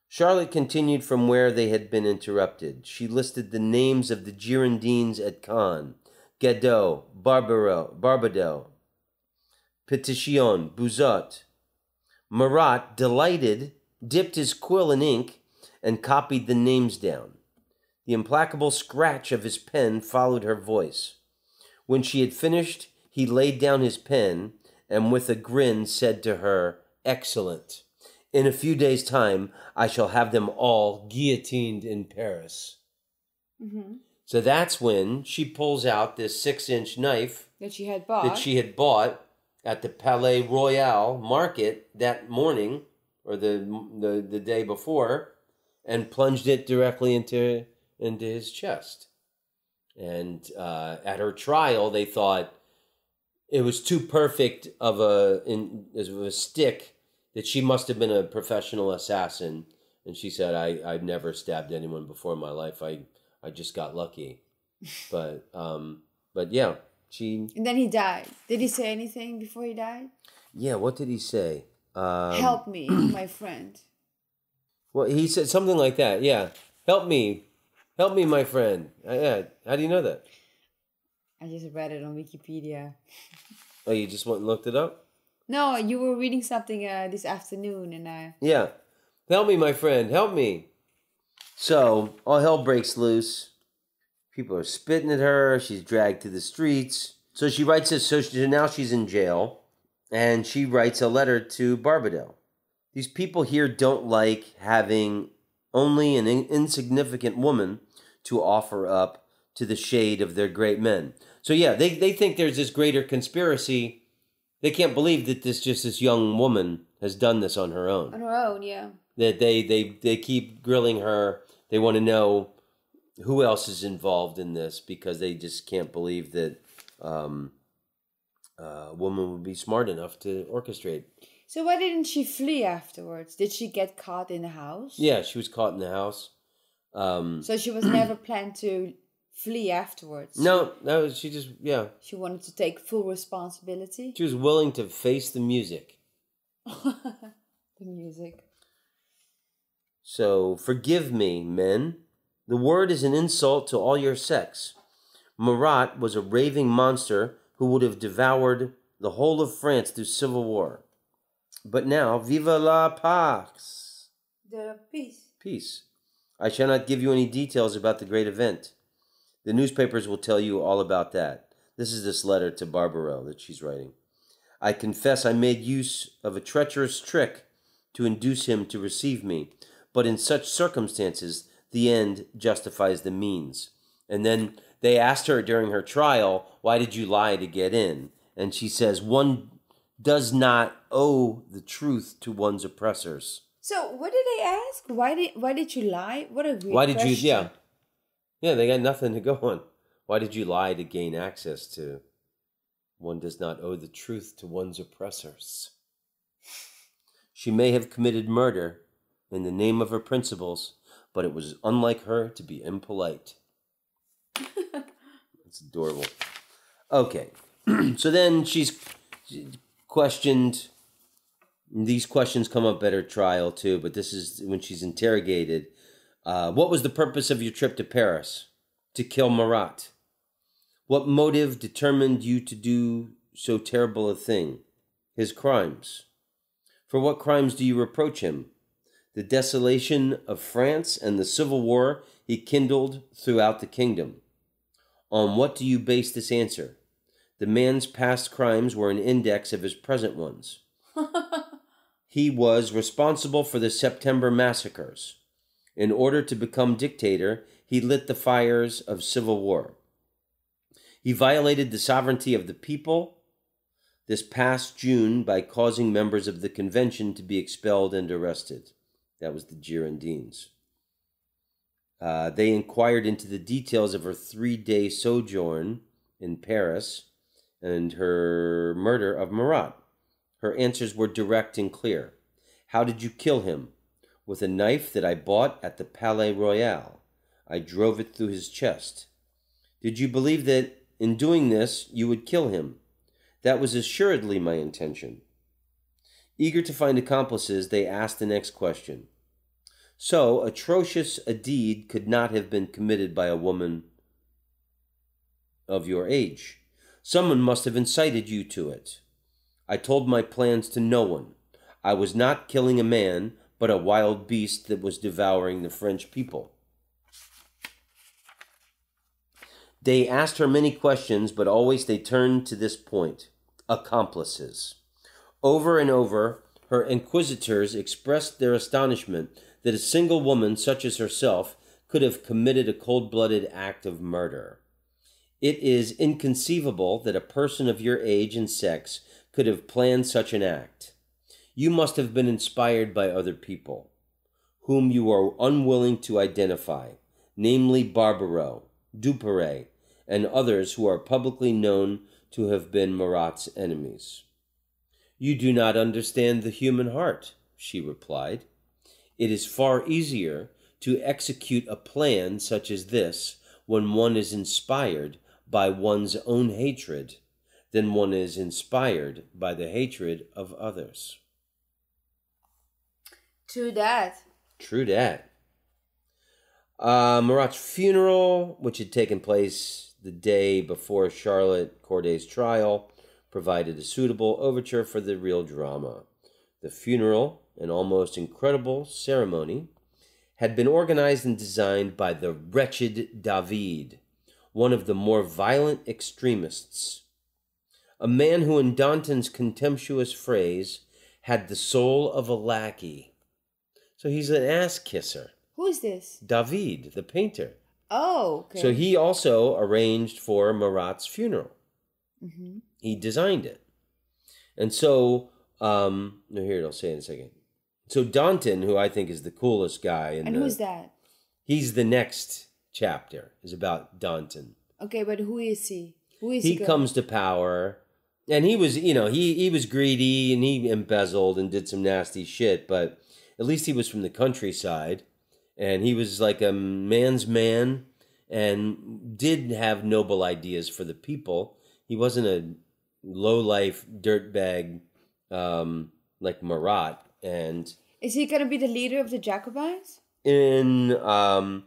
Charlotte continued from where they had been interrupted. She listed the names of the Girondins at Caen Guadet, Barbaroux, Barbado, Pétion, Buzot. Marat, delighted, dipped his quill in ink and copied the names down. The implacable scratch of his pen followed her voice. When she had finished, he laid down his pen and with a grin said to her, Excellent. In a few days' time, I shall have them all guillotined in Paris. Mm-hmm. So that's when she pulls out this six inch knife That she had bought. that she had bought at the Palais Royal market that morning or the, the, the day before and plunged it directly into, into his chest. And uh, at her trial, they thought it was too perfect of a, in, of a stick that she must have been a professional assassin. And she said, I, I've never stabbed anyone before in my life. I, I just got lucky. <laughs> But, um, but yeah, she, and then he died. Did he say anything before he died? yeah, what did he say? Um, Help me, my friend. <clears throat> Well, he said something like that. Yeah, help me, help me, my friend. Uh, yeah, how do you know that? I just read it on Wikipedia. Oh, you just went and looked it up. No, you were reading something uh, this afternoon, and I. Yeah, help me, my friend, help me. So all hell breaks loose. People are spitting at her. She's dragged to the streets. So she writes this. So she, now she's in jail, and she writes a letter to Barbado. These people here don't like having only an in- insignificant woman to offer up to the shade of their great men. So yeah, they, they think there's this greater conspiracy. They can't believe that this just this young woman has done this on her own On her own, yeah. that they they they keep grilling her. They want to know who else is involved in this because they just can't believe that um, a woman would be smart enough to orchestrate. So why didn't she flee afterwards? Did she get caught in the house? Yeah, she was caught in the house. Um, So she was never <clears throat> planned to flee afterwards. no, no, she just yeah, She wanted to take full responsibility. she was willing to face the music. <laughs> the music. So forgive me, men. The word is an insult to all your sex. Marat was a raving monster who would have devoured the whole of France through civil war. But now, viva la pax! The peace. Peace. I shall not give you any details about the great event. The newspapers will tell you all about that. This is this letter to Barbaroux that she's writing. I confess I made use of a treacherous trick to induce him to receive me, but in such circumstances, the end justifies the means. And then they asked her during her trial, Why did you lie to get in? And she says, One does not owe the truth to one's oppressors. So what did they ask? Why did why did you lie? What a weird Why did you? Yeah, yeah. They got nothing to go on. Why did you lie to gain access to? One does not owe the truth to one's oppressors. She may have committed murder in the name of her principles, but it was unlike her to be impolite. <laughs> It's adorable. Okay, <clears throat> so then she's questioned. These questions come up at her trial too, but this is when she's interrogated. Uh, what was the purpose of your trip to Paris? To kill Marat. What motive determined you to do so terrible a thing? his crimes. For what crimes do you reproach him? The desolation of France and the civil war he kindled throughout the kingdom. On what do you base this answer? The man's past crimes were an index of his present ones. <laughs> he was responsible for the September massacres. In order to become dictator, he lit the fires of civil war. He violated the sovereignty of the people this past June by causing members of the convention to be expelled and arrested. That was the Girondins. Uh, they inquired into the details of her three day sojourn in Paris and her murder of Marat. Her answers were direct and clear. How did you kill him? With a knife that I bought at the Palais Royal. I drove it through his chest. Did you believe that in doing this you would kill him? That was assuredly my intention. Eager to find accomplices, they asked the next question. So atrocious a deed could not have been committed by a woman of your age. Someone must have incited you to it. I told my plans to no one. I was not killing a man, but a wild beast that was devouring the French people. They asked her many questions, but always they turned to this point accomplices. Over and over, her inquisitors expressed their astonishment that a single woman such as herself could have committed a cold blooded act of murder. It is inconceivable that a person of your age and sex could have planned such an act. You must have been inspired by other people, whom you are unwilling to identify, namely Barbaroux, Duperret, and others who are publicly known to have been Marat's enemies. You do not understand the human heart, she replied. It is far easier to execute a plan such as this when one is inspired by one's own hatred than one is inspired by the hatred of others. True that. True that. Uh, Marat's funeral, which had taken place the day before Charlotte Corday's trial, provided a suitable overture for the real drama. The funeral, an almost incredible ceremony, had been organized and designed by the wretched David, one of the more violent extremists. A man who, in Danton's contemptuous phrase, had the soul of a lackey. So he's an ass kisser. Who is this? David, the painter. Oh, okay. So he also arranged for Marat's funeral. Mhm. He designed it. And so, um, no, here, I'll say in a second. So Danton, who I think is the coolest guy, in And the, who's that? He's the next chapter is about Danton. Okay, but who is he? Who is he? He comes to power, and he was, you know, he he was greedy and he embezzled and did some nasty shit, but at least he was from the countryside, and he was like a man's man and did have noble ideas for the people. He wasn't a low life dirtbag um, like Marat, and Is he gonna be the leader of the Jacobites? in um,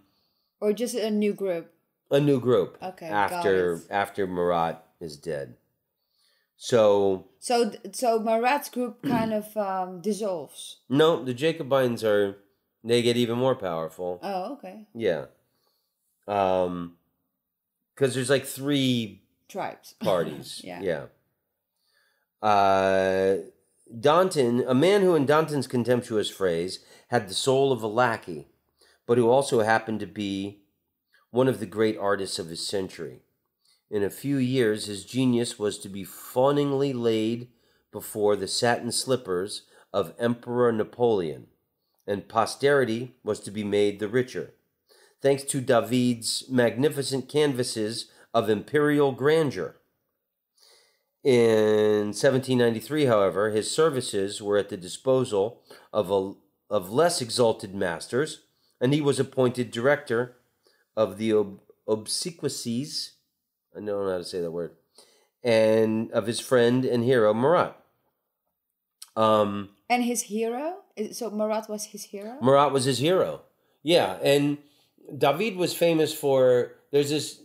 or just a new group? a new group Okay, after after Marat is dead. So So, so Marat's group <clears throat> kind of um, dissolves. no, the Jacobins are they get even more powerful. Oh, okay. Yeah. Um cuz there's like three Tribes. <laughs> parties. Yeah. Yeah. Uh Danton, a man who in Danton's contemptuous phrase had the soul of a lackey, but who also happened to be one of the great artists of his century. In a few years, his genius was to be fawningly laid before the satin slippers of Emperor Napoleon, and posterity was to be made the richer, thanks to David's magnificent canvases of imperial grandeur. In 1793, however, his services were at the disposal of, a, of less exalted masters, and he was appointed director of the ob- obsequies, I don't know how to say that word, and of his friend and hero Marat. Um, And his hero? So Marat was his hero? Marat was his hero. Yeah, and David was famous for there's this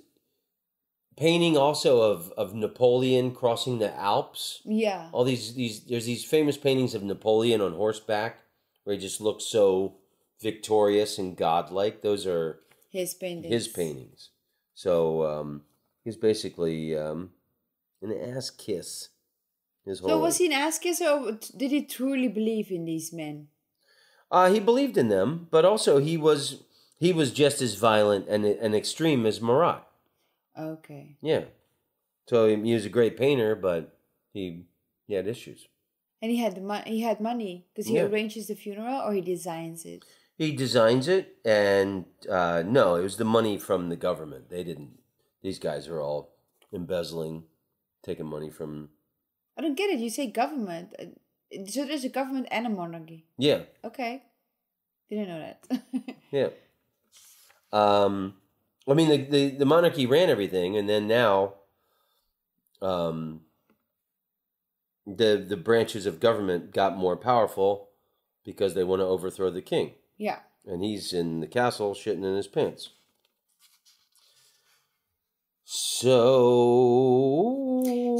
painting also of of Napoleon crossing the Alps. Yeah. All these these there's these famous paintings of Napoleon on horseback where he just looks so victorious and godlike. Those are His paintings. his paintings. So um, he's basically um, an ass kiss. His whole So was he an ass kiss, or did he truly believe in these men? Uh, he believed in them, but also he was he was just as violent and and extreme as Marat. Okay. Yeah. So he, he was a great painter, but he he had issues. And he had the mo- he had money because he Yeah. arranges the funeral or he designs it. He designs it, and uh, no, it was the money from the government. They didn't. These guys are all embezzling, taking money from. I don't get it. You say government. Uh, So there's a government and a monarchy. Yeah, Okay. Didn't know that. <laughs> yeah. Um, I mean, the, the the monarchy ran everything, and then now, um, the the branches of government got more powerful because they want to overthrow the king, yeah. and he's in the castle shitting in his pants. So.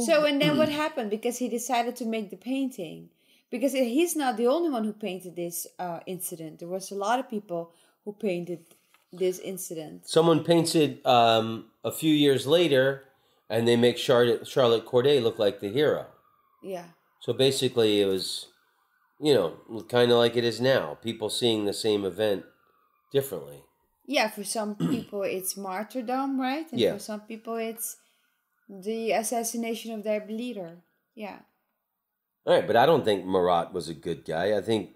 So and then what <clears throat> happened? Because he decided to make the painting. Because he's not the only one who painted this uh, incident. There was a lot of people who painted this incident. Someone painted um, a few years later, and they make Charlotte Charlotte Corday look like the hero. Yeah. So basically, it was, you know, kind of like it is now. People seeing the same event differently. Yeah, for some <clears throat> people it's martyrdom, right? And Yeah. for some people it's the assassination of their leader. Yeah. All right, but I don't think Marat was a good guy. I think,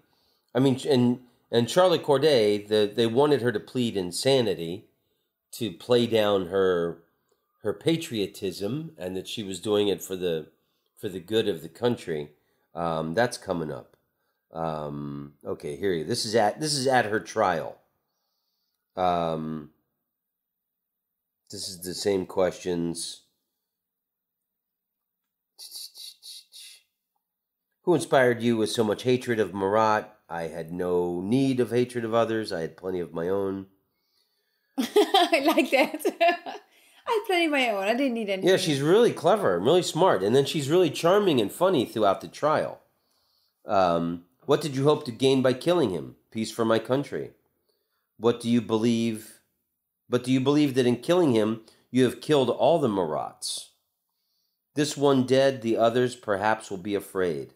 I mean, and and Charlotte Corday, the they wanted her to plead insanity, to play down her her patriotism, and that she was doing it for the for the good of the country. Um, that's coming up. Um, okay, here you. This is at this is at her trial. Um, this is the same questions. Who inspired you with so much hatred of Marat? I had no need of hatred of others. I had plenty of my own. <laughs> I like that. <laughs> I had plenty of my own. I didn't need any. Yeah, she's really clever and really smart. And then she's really charming and funny throughout the trial. Um, what did you hope to gain by killing him? Peace for my country. What do you believe? But do you believe that in killing him, you have killed all the Marats? This one dead, the others perhaps will be afraid.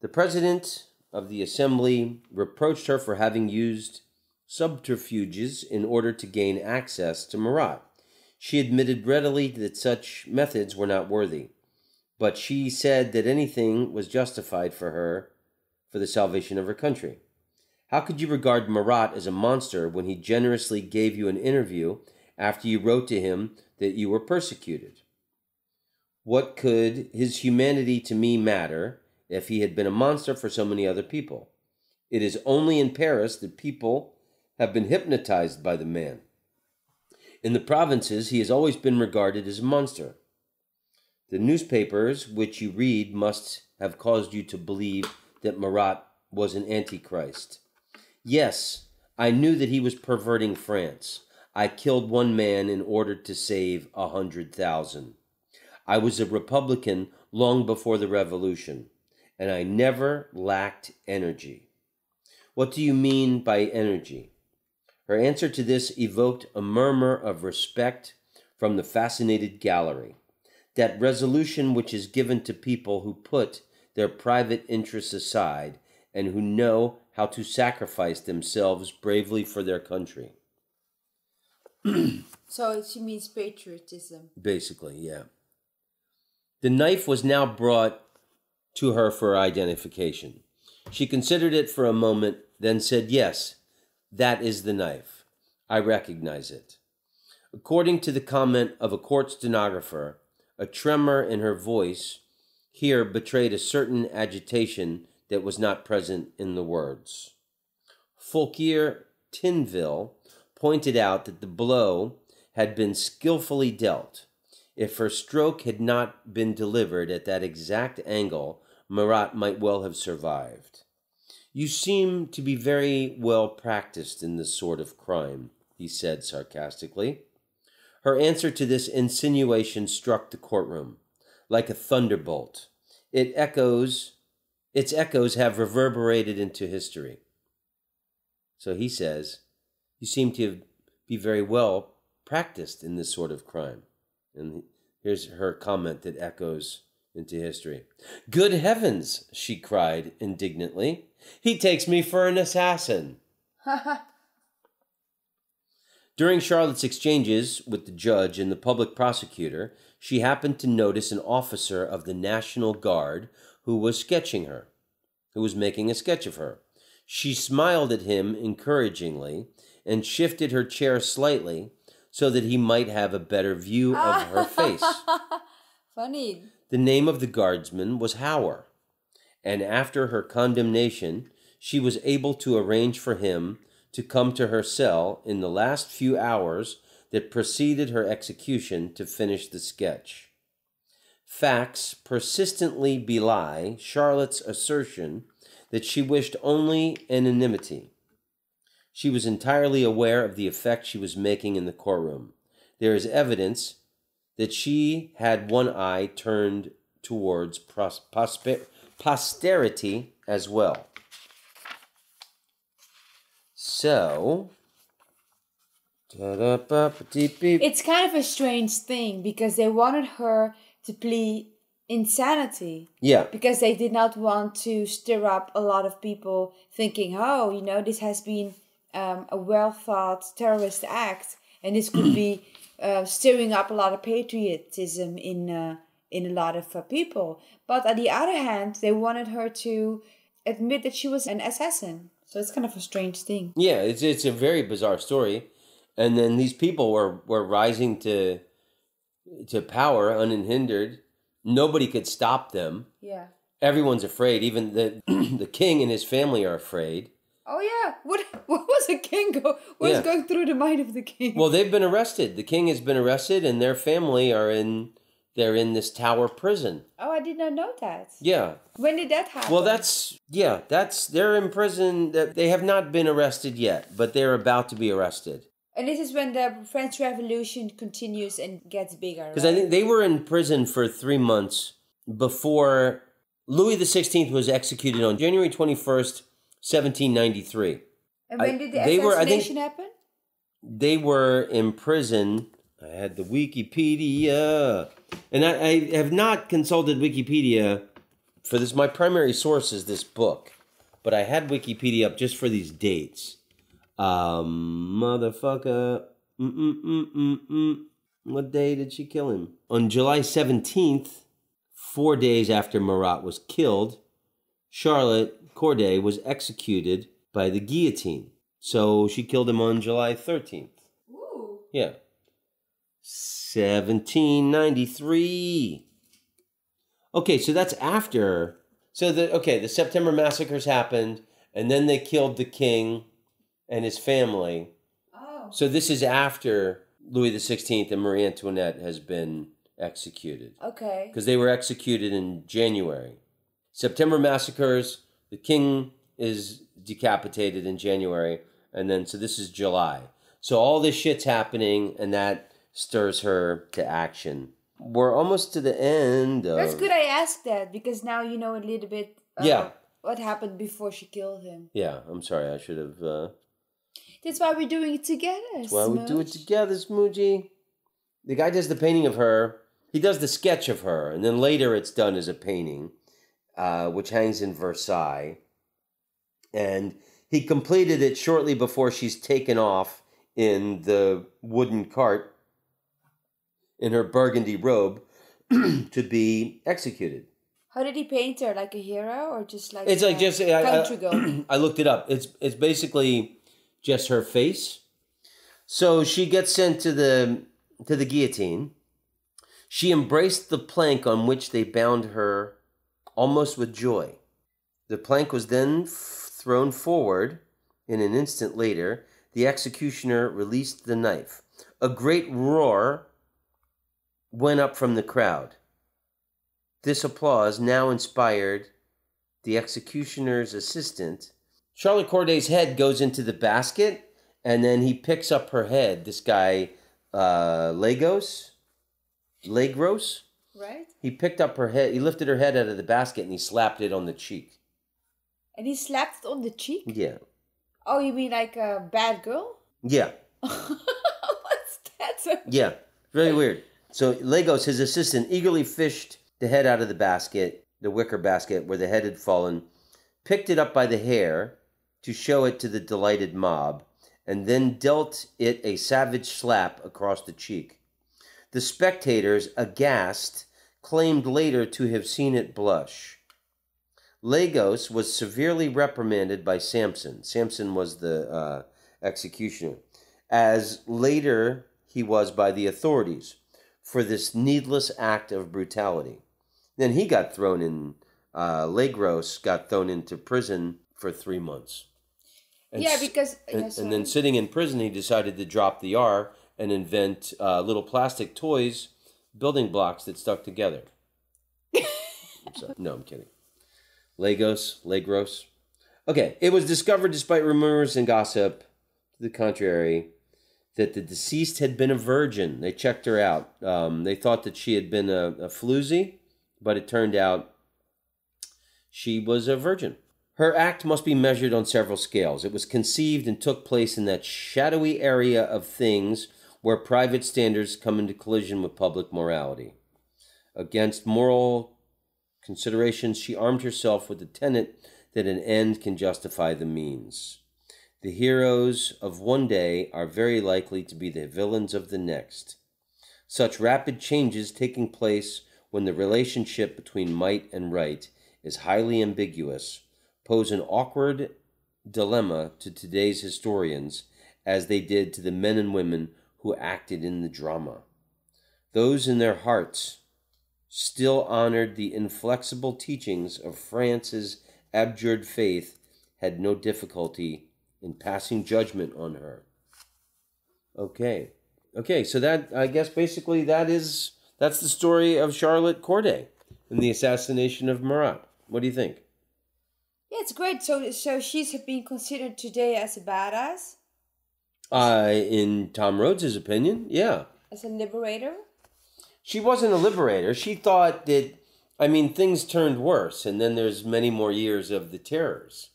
The president of the assembly reproached her for having used subterfuges in order to gain access to Marat. She admitted readily that such methods were not worthy, but she said that anything was justified for her for the salvation of her country. How could you regard Marat as a monster when he generously gave you an interview after you wrote to him that you were persecuted? What could his humanity to me matter if he had been a monster for so many other people? It is only in Paris that people have been hypnotized by the man. In the provinces, he has always been regarded as a monster. The newspapers which you read must have caused you to believe that Marat was an antichrist. Yes, I knew that he was perverting France. I killed one man in order to save a hundred thousand. I was a Republican long before the Revolution, and I never lacked energy. What do you mean by energy? Her answer to this evoked a murmur of respect from the fascinated gallery. That resolution which is given to people who put their private interests aside and who know how to sacrifice themselves bravely for their country. <clears throat> So she means patriotism. Basically, yeah. The knife was now brought to her for identification. She considered it for a moment, then said, Yes, that is the knife. I recognize it. According to the comment of a court stenographer, a tremor in her voice here betrayed a certain agitation that was not present in the words. Fulkier Tinville pointed out that the blow had been skillfully dealt. If her stroke had not been delivered at that exact angle, Marat might well have survived. You seem to be very well practiced in this sort of crime, he said sarcastically. Her answer to this insinuation struck the courtroom like a thunderbolt. It echoes, its echoes have reverberated into history. So he says, You seem to be very well practiced in this sort of crime. And here's her comment that echoes into history. Good heavens, she cried indignantly. He takes me for an assassin. <laughs> During Charlotte's exchanges with the judge and the public prosecutor, she happened to notice an officer of the National Guard who was sketching her, who was making a sketch of her. She smiled at him encouragingly and shifted her chair slightly so that he might have a better view of her face. <laughs> Funny. The name of the guardsman was Hauer, and after her condemnation, she was able to arrange for him to come to her cell in the last few hours that preceded her execution to finish the sketch. Facts persistently belie Charlotte's assertion that she wished only anonymity. She was entirely aware of the effect she was making in the courtroom. There is evidence that she had one eye turned towards posterity as well. So. It's kind of a strange thing because they wanted her to plead insanity yeah, because they did not want to stir up a lot of people thinking, oh, you know, this has been um, a well thought terrorist act, and this could be <clears throat> uh, stirring up a lot of patriotism in uh, in a lot of uh, people. But on the other hand, they wanted her to admit that she was an assassin. So it's kind of a strange thing. yeah, it's it's a very bizarre story, and then these people were were rising to to power unhindered. Nobody could stop them. Yeah. Everyone's afraid. Even the <clears throat> the king and his family are afraid. Oh yeah. What <laughs> what was a king go? What was Yeah. going through the mind of the king? Well, they've been arrested. The king has been arrested, and their family are in they're in this tower prison. oh, I did not know that. Yeah. When did that happen? Well, that's yeah. That's they're in prison. That they have not been arrested yet, but they're about to be arrested. And this is when the French Revolution continues and gets bigger. Because I think they were in prison for three months before Louis XVI was executed on January twenty first, seventeen ninety three. And when did the they were- I think- assassination happen? they were in prison. I had the Wikipedia, and I, I have not consulted Wikipedia for this. My primary source is this book, but I had Wikipedia up just for these dates. Um, motherfucker. Mm-mm-mm-mm-mm. What day did she kill him? On July 17th, four days after Marat was killed, Charlotte Corday was executed by the guillotine. So she killed him on July 13th. Ooh. Yeah. 1793. Okay, so that's after. So the okay, the September massacres happened and then they killed the king and his family. Oh. So this is after Louis XVI and Marie Antoinette has been executed Okay. because they were executed in January. September massacres, the king is decapitated in January, and then so this is July. So all this shit's happening, and that stirs her to action. We're almost to the end of. That's good I asked that because now you know a little bit uh, Yeah. what happened before she killed him. Yeah, I'm sorry. I should have. Uh, That's why we're doing it together. that's why we do it together, Smoochie. The guy does the painting of her. He does the sketch of her, and then later it's done as a painting, uh, which hangs in Versailles. And he completed it shortly before she's taken off in the wooden cart in her burgundy robe <clears throat> to be executed. How did he paint her? Like a hero or just like It's like a just I, country girl? I, <clears throat> I looked it up. It's it's basically just her face. So she gets sent to the to the guillotine. She embraced the plank on which they bound her almost with joy. The plank was then thrown forward. In an instant later, the executioner released the knife. A great roar went up from the crowd. This applause now inspired the executioner's assistant. Charlotte Corday's head goes into the basket, and then he picks up her head. This guy, uh, Lagos, Lagros. Right? He picked up her head. He lifted her head out of the basket and he slapped it on the cheek. And he slapped it on the cheek? Yeah, Oh, you mean like a bad girl? yeah, <laughs> What's that? yeah. Very weird. So Lagos, his assistant, eagerly fished the head out of the basket, the wicker basket where the head had fallen, picked it up by the hair to show it to the delighted mob, and then dealt it a savage slap across the cheek. The spectators, aghast, claimed later to have seen it blush. Lagos was severely reprimanded by Samson. Samson was the uh, executioner, as later he was by the authorities for this needless act of brutality. Then he got thrown in, uh, Lagros got thrown into prison for three months. And yeah, because. and, yeah, and then sitting in prison, he decided to drop the R and invent uh, little plastic toys, building blocks that stuck together. <laughs> I'm. No, I'm kidding. Legos, Lagros. Okay, it was discovered despite rumors and gossip to the contrary that the deceased had been a virgin. They checked her out. Um, they thought that she had been a, a floozy, but it turned out she was a virgin. Her act must be measured on several scales. It was conceived and took place in that shadowy area of things where private standards come into collision with public morality. Against moral considerations, she armed herself with the tenet that an end can justify the means. The heroes of one day are very likely to be the villains of the next. Such rapid changes taking place when the relationship between might and right is highly ambiguous pose an awkward dilemma to today's historians as they did to the men and women who acted in the drama. Those in their hearts still honored the inflexible teachings of France's abjured faith had no difficulty in passing judgment on her. Okay. Okay, so that I guess basically that is that's the story of Charlotte Corday and the assassination of Marat. What do you think? Yeah, it's great. So, so she's being considered today as a badass, Uh in Tom Rhodes' opinion, yeah. as a liberator. She wasn't a liberator. She thought that I mean things turned worse and then there's many more years of the terrors.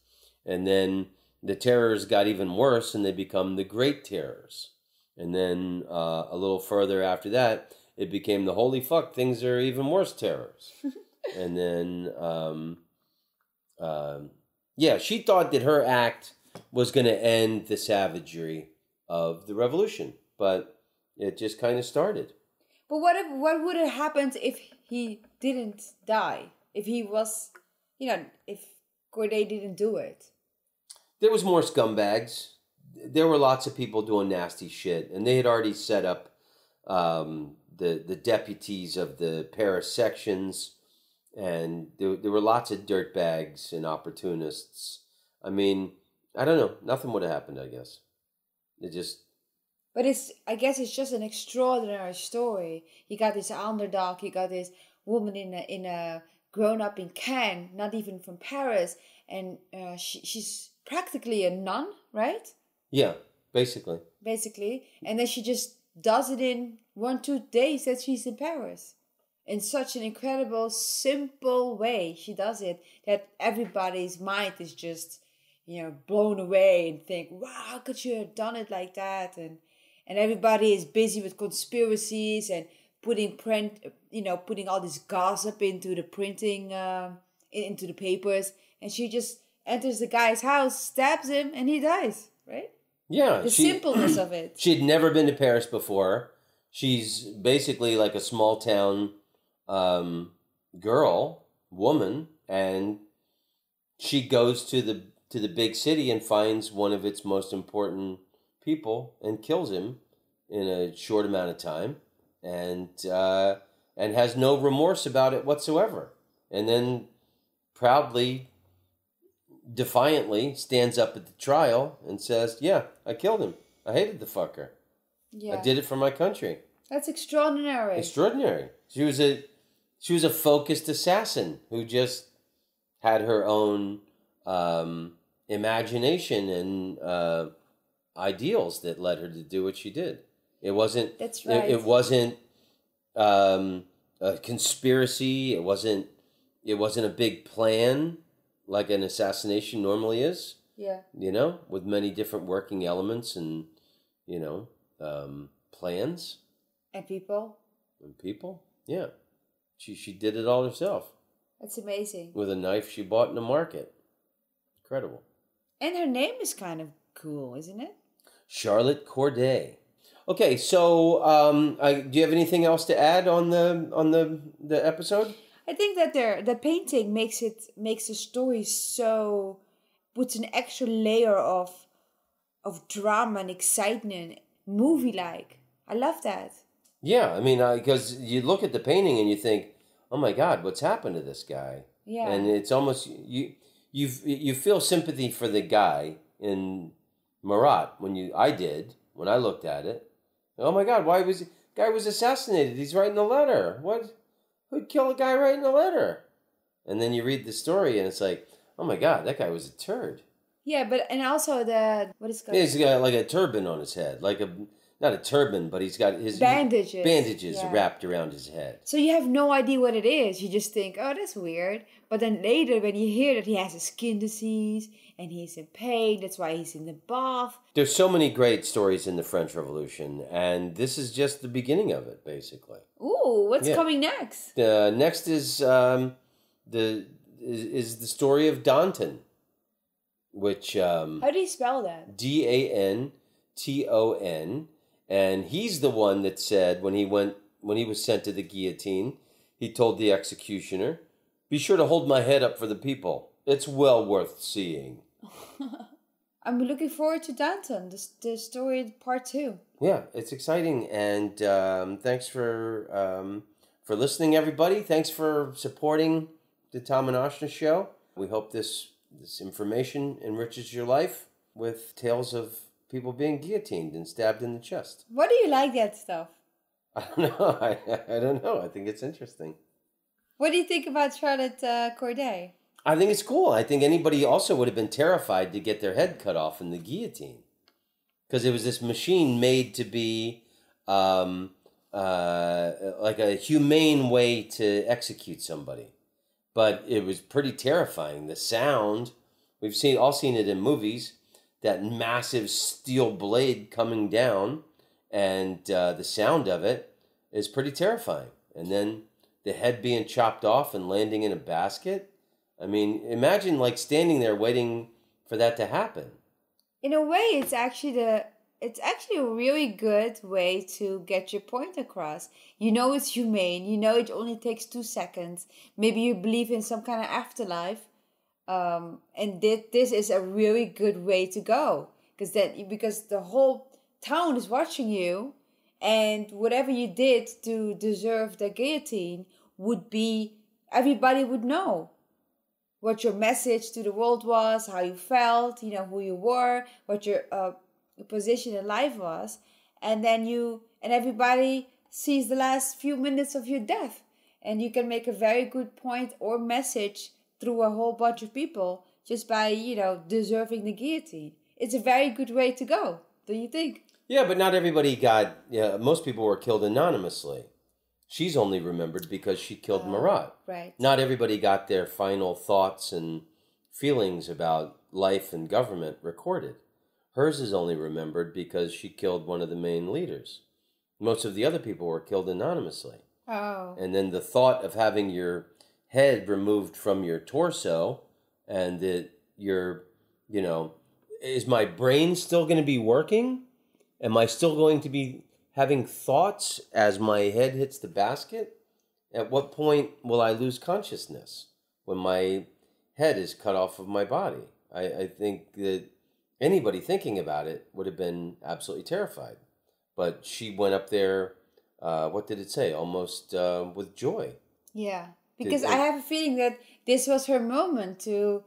And then the terrors got even worse and they become the great terrors. And then uh, a little further after that, it became the holy fuck, things are even worse terrors. <laughs> and then, um, um, yeah, she thought that her act was going to end the savagery of the revolution, but it just kind of started. But what if what would have happened if he didn't die? If he was, you know, if Corday didn't do it? there was more scumbags. There were lots of people doing nasty shit, and they had already set up um, the the deputies of the Paris sections, and there there were lots of dirtbags and opportunists. I mean, I don't know. Nothing would have happened. I guess it just But it's I guess it's just an extraordinary story. You got this underdog, you got this woman in a in a grown up in Caen, not even from Paris, and uh, she, she's practically a nun, right? yeah, basically. Basically, and then she just does it in one two days that she's in Paris. In such an incredible, simple way, she does it that everybody's mind is just, you know, blown away and think, "Wow, how could you have done it like that?" and and everybody is busy with conspiracies and putting print you know putting all this gossip into the printing um, into the papers and she just enters the guy's house stabs him and he dies right Yeah, the she- simpleness of it <clears throat> She had never been to Paris before. She's basically like a small town um, girl, woman, and she goes to the to the big city and finds one of its most important people and kills him in a short amount of time, and uh, and has no remorse about it whatsoever. And then proudly, defiantly stands up at the trial and says, "Yeah, I killed him. I hated the fucker." yeah I did it for my country. that's extraordinary Extraordinary. She was a she was a focused assassin who just had her own um, imagination and uh, ideals that led her to do what she did. It wasn't. That's it- right. It, wasn't um, a conspiracy. It wasn't. It wasn't a big plan like an assassination normally is. Yeah. You know, with many different working elements and you know um, plans And people. and people. Yeah, she she did it all herself That's amazing. with a knife she bought in the market. Incredible. And her name is kind of cool, isn't it? Charlotte Corday. Okay, so um, I, do you have anything else to add on the on the the episode? I think that their the painting makes it makes the story so puts an extra layer of of drama and excitement, movie like. I love that. Yeah, I mean, because you look at the painting and you think, "Oh my God, what's happened to this guy?" Yeah. and it's almost you you you feel sympathy for the guy in Marat when you I did when I looked at it. Oh my God, why was guy was assassinated? He's writing a letter. What? Who'd kill a guy writing a letter? And then you read the story and it's like, oh my God, that guy was a turd. yeah, but and also the what is it called He's got like a turban on his head, like a not a turban, but he's got his bandages. bandages Yeah. wrapped around his head. So you have no idea what it is. You just think, oh, that's weird. But then later, when you hear that he has a skin disease and he's in pain, that's why he's in the bath. There's so many great stories in the French Revolution, and this is just the beginning of it, basically. Ooh, what's Yeah. coming next? Uh, next is um, the is, is the story of Danton, which um, How do you spell that? D A N T O N, and he's the one that said when he went when he was sent to the guillotine, he told the executioner, "Be sure to hold my head up for the people. It's well worth seeing." <laughs> I'm looking forward to Danton, the, the story part two. Yeah, it's exciting, and um, thanks for um, for listening, everybody. Thanks for supporting the Tom and Ashna show. We hope this this information enriches your life with tales of people being guillotined and stabbed in the chest. What do you like that stuff? <laughs> I don't know. I, I don't know. I think it's interesting. What do you think about Charlotte uh, Corday? I think it's cool. I think anybody also would have been terrified to get their head cut off in the guillotine because it was this machine made to be um, uh, like a humane way to execute somebody. But it was pretty terrifying. The sound, we've seen all seen it in movies, that massive steel blade coming down, and uh, the sound of it is pretty terrifying. And then the head being chopped off and landing in a basket. I mean, imagine like standing there waiting for that to happen. In a way, it's actually the it's actually a really good way to get your point across. You know it's humane. You know it only takes two seconds. Maybe you believe in some kind of afterlife, um, and this this is a really good way to go because then because the whole town is watching you, and whatever you did to deserve the guillotine would be everybody would know what your message to the world was, how you felt, you know, who you were, what your uh, position in life was, and then you and everybody sees the last few minutes of your death, and you can make a very good point or message through a whole bunch of people just by you know deserving the guillotine. It's a very good way to go, do you think? Yeah, but not everybody got. Yeah, most people were killed anonymously. She's only remembered because she killed oh, Marat. Right. Not everybody got their final thoughts and feelings about life and government recorded. Hers is only remembered because she killed one of the main leaders. Most of the other people were killed anonymously. Oh. And then the thought of having your head removed from your torso and that your, you know, is my brain still going to be working? Am I still going to be having thoughts as my head hits the basket? At what point will I lose consciousness when my head is cut off of my body? I, I think that anybody thinking about it would have been absolutely terrified. But she went up there, uh, what did it say? Almost uh, with joy. Yeah, because I have a feeling that this was her moment to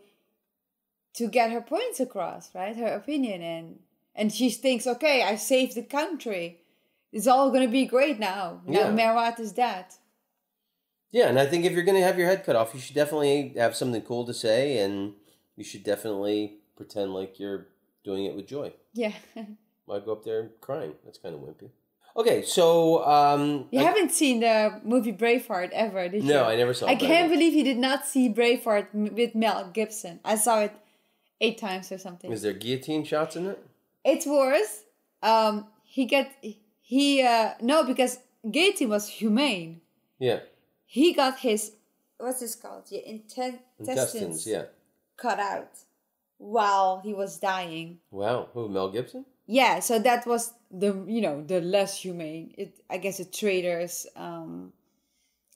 to get her points across, right? Her opinion and and she thinks, okay, I saved the country. It's all gonna be great now. Now Yeah. Is dead. Yeah, and I think if you're going to have your head cut off, you should definitely have something cool to say, and you should definitely pretend like you're doing it with joy. Yeah. <laughs> Why go up there crying? That's kind of wimpy. Okay, so um, You I- haven't seen the movie Braveheart ever, did you? No, I never saw I can't believe you did not see Braveheart with Mel Gibson. I saw it eight times or something. is there guillotine shots in it? It's worse. Um, he get he uh no because Gaty was humane. Yeah, He got his what's this called? Yeah, inten- intestines. intestines Yeah. cut out while he was dying. Wow, who Mel Gibson? Yeah, so that was the you know the less humane. It I guess a traitor's um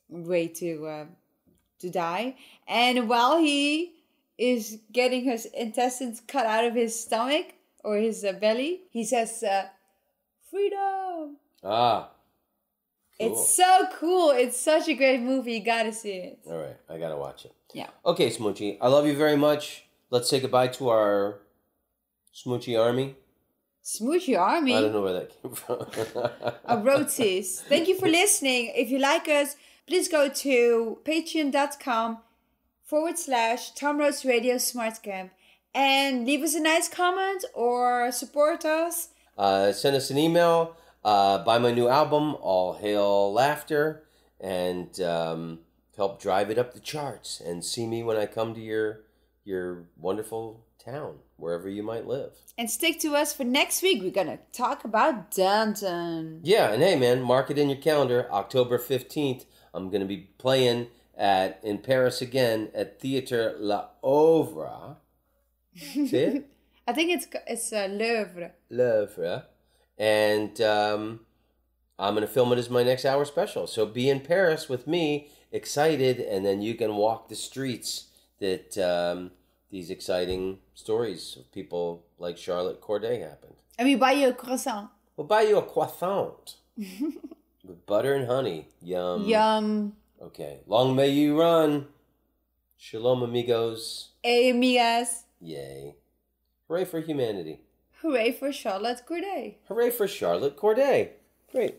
way to uh, to die. And while he is getting his intestines cut out of his stomach or his uh, belly, he says, uh, "Freedom." Ah, cool. It's so cool. It's such a great movie. You gotta see it. All right, I gotta watch it. Yeah. Okay, Smoochie, I love you very much. Let's say goodbye to our Smoochie army. Smoochy Army. I don't know where that came from. of roadsies. Thank you for <laughs> listening. If you like us, please go to patreon.com forward slash Tom Rhodes Radio Smart Camp and leave us a nice comment or support us. uh, send us an email. Uh, buy my new album, All Hail Laughter, and um, help drive it up the charts. And see me when I come to your your wonderful town, wherever you might live. And stick to us for next week. We're going to talk about Danton. Yeah, and hey, man, mark it in your calendar. October fifteenth, I'm gonna be playing at in Paris again at Theatre La Ovra. <laughs> See it? I think it's it's uh, L'Oeuvre. Louvre. And um, I'm going to film it as my next hour special. So be in Paris with me, excited, and then you can walk the streets that um, these exciting stories of people like Charlotte Corday happened. And we buy you a croissant. We'll buy you a croissant <laughs> with butter and honey. Yum. Yum. Okay. Long may you run. Shalom, amigos. Hey, amigas. Yay. Hooray for humanity. Hooray for Charlotte Corday. Hooray for Charlotte Corday. Great.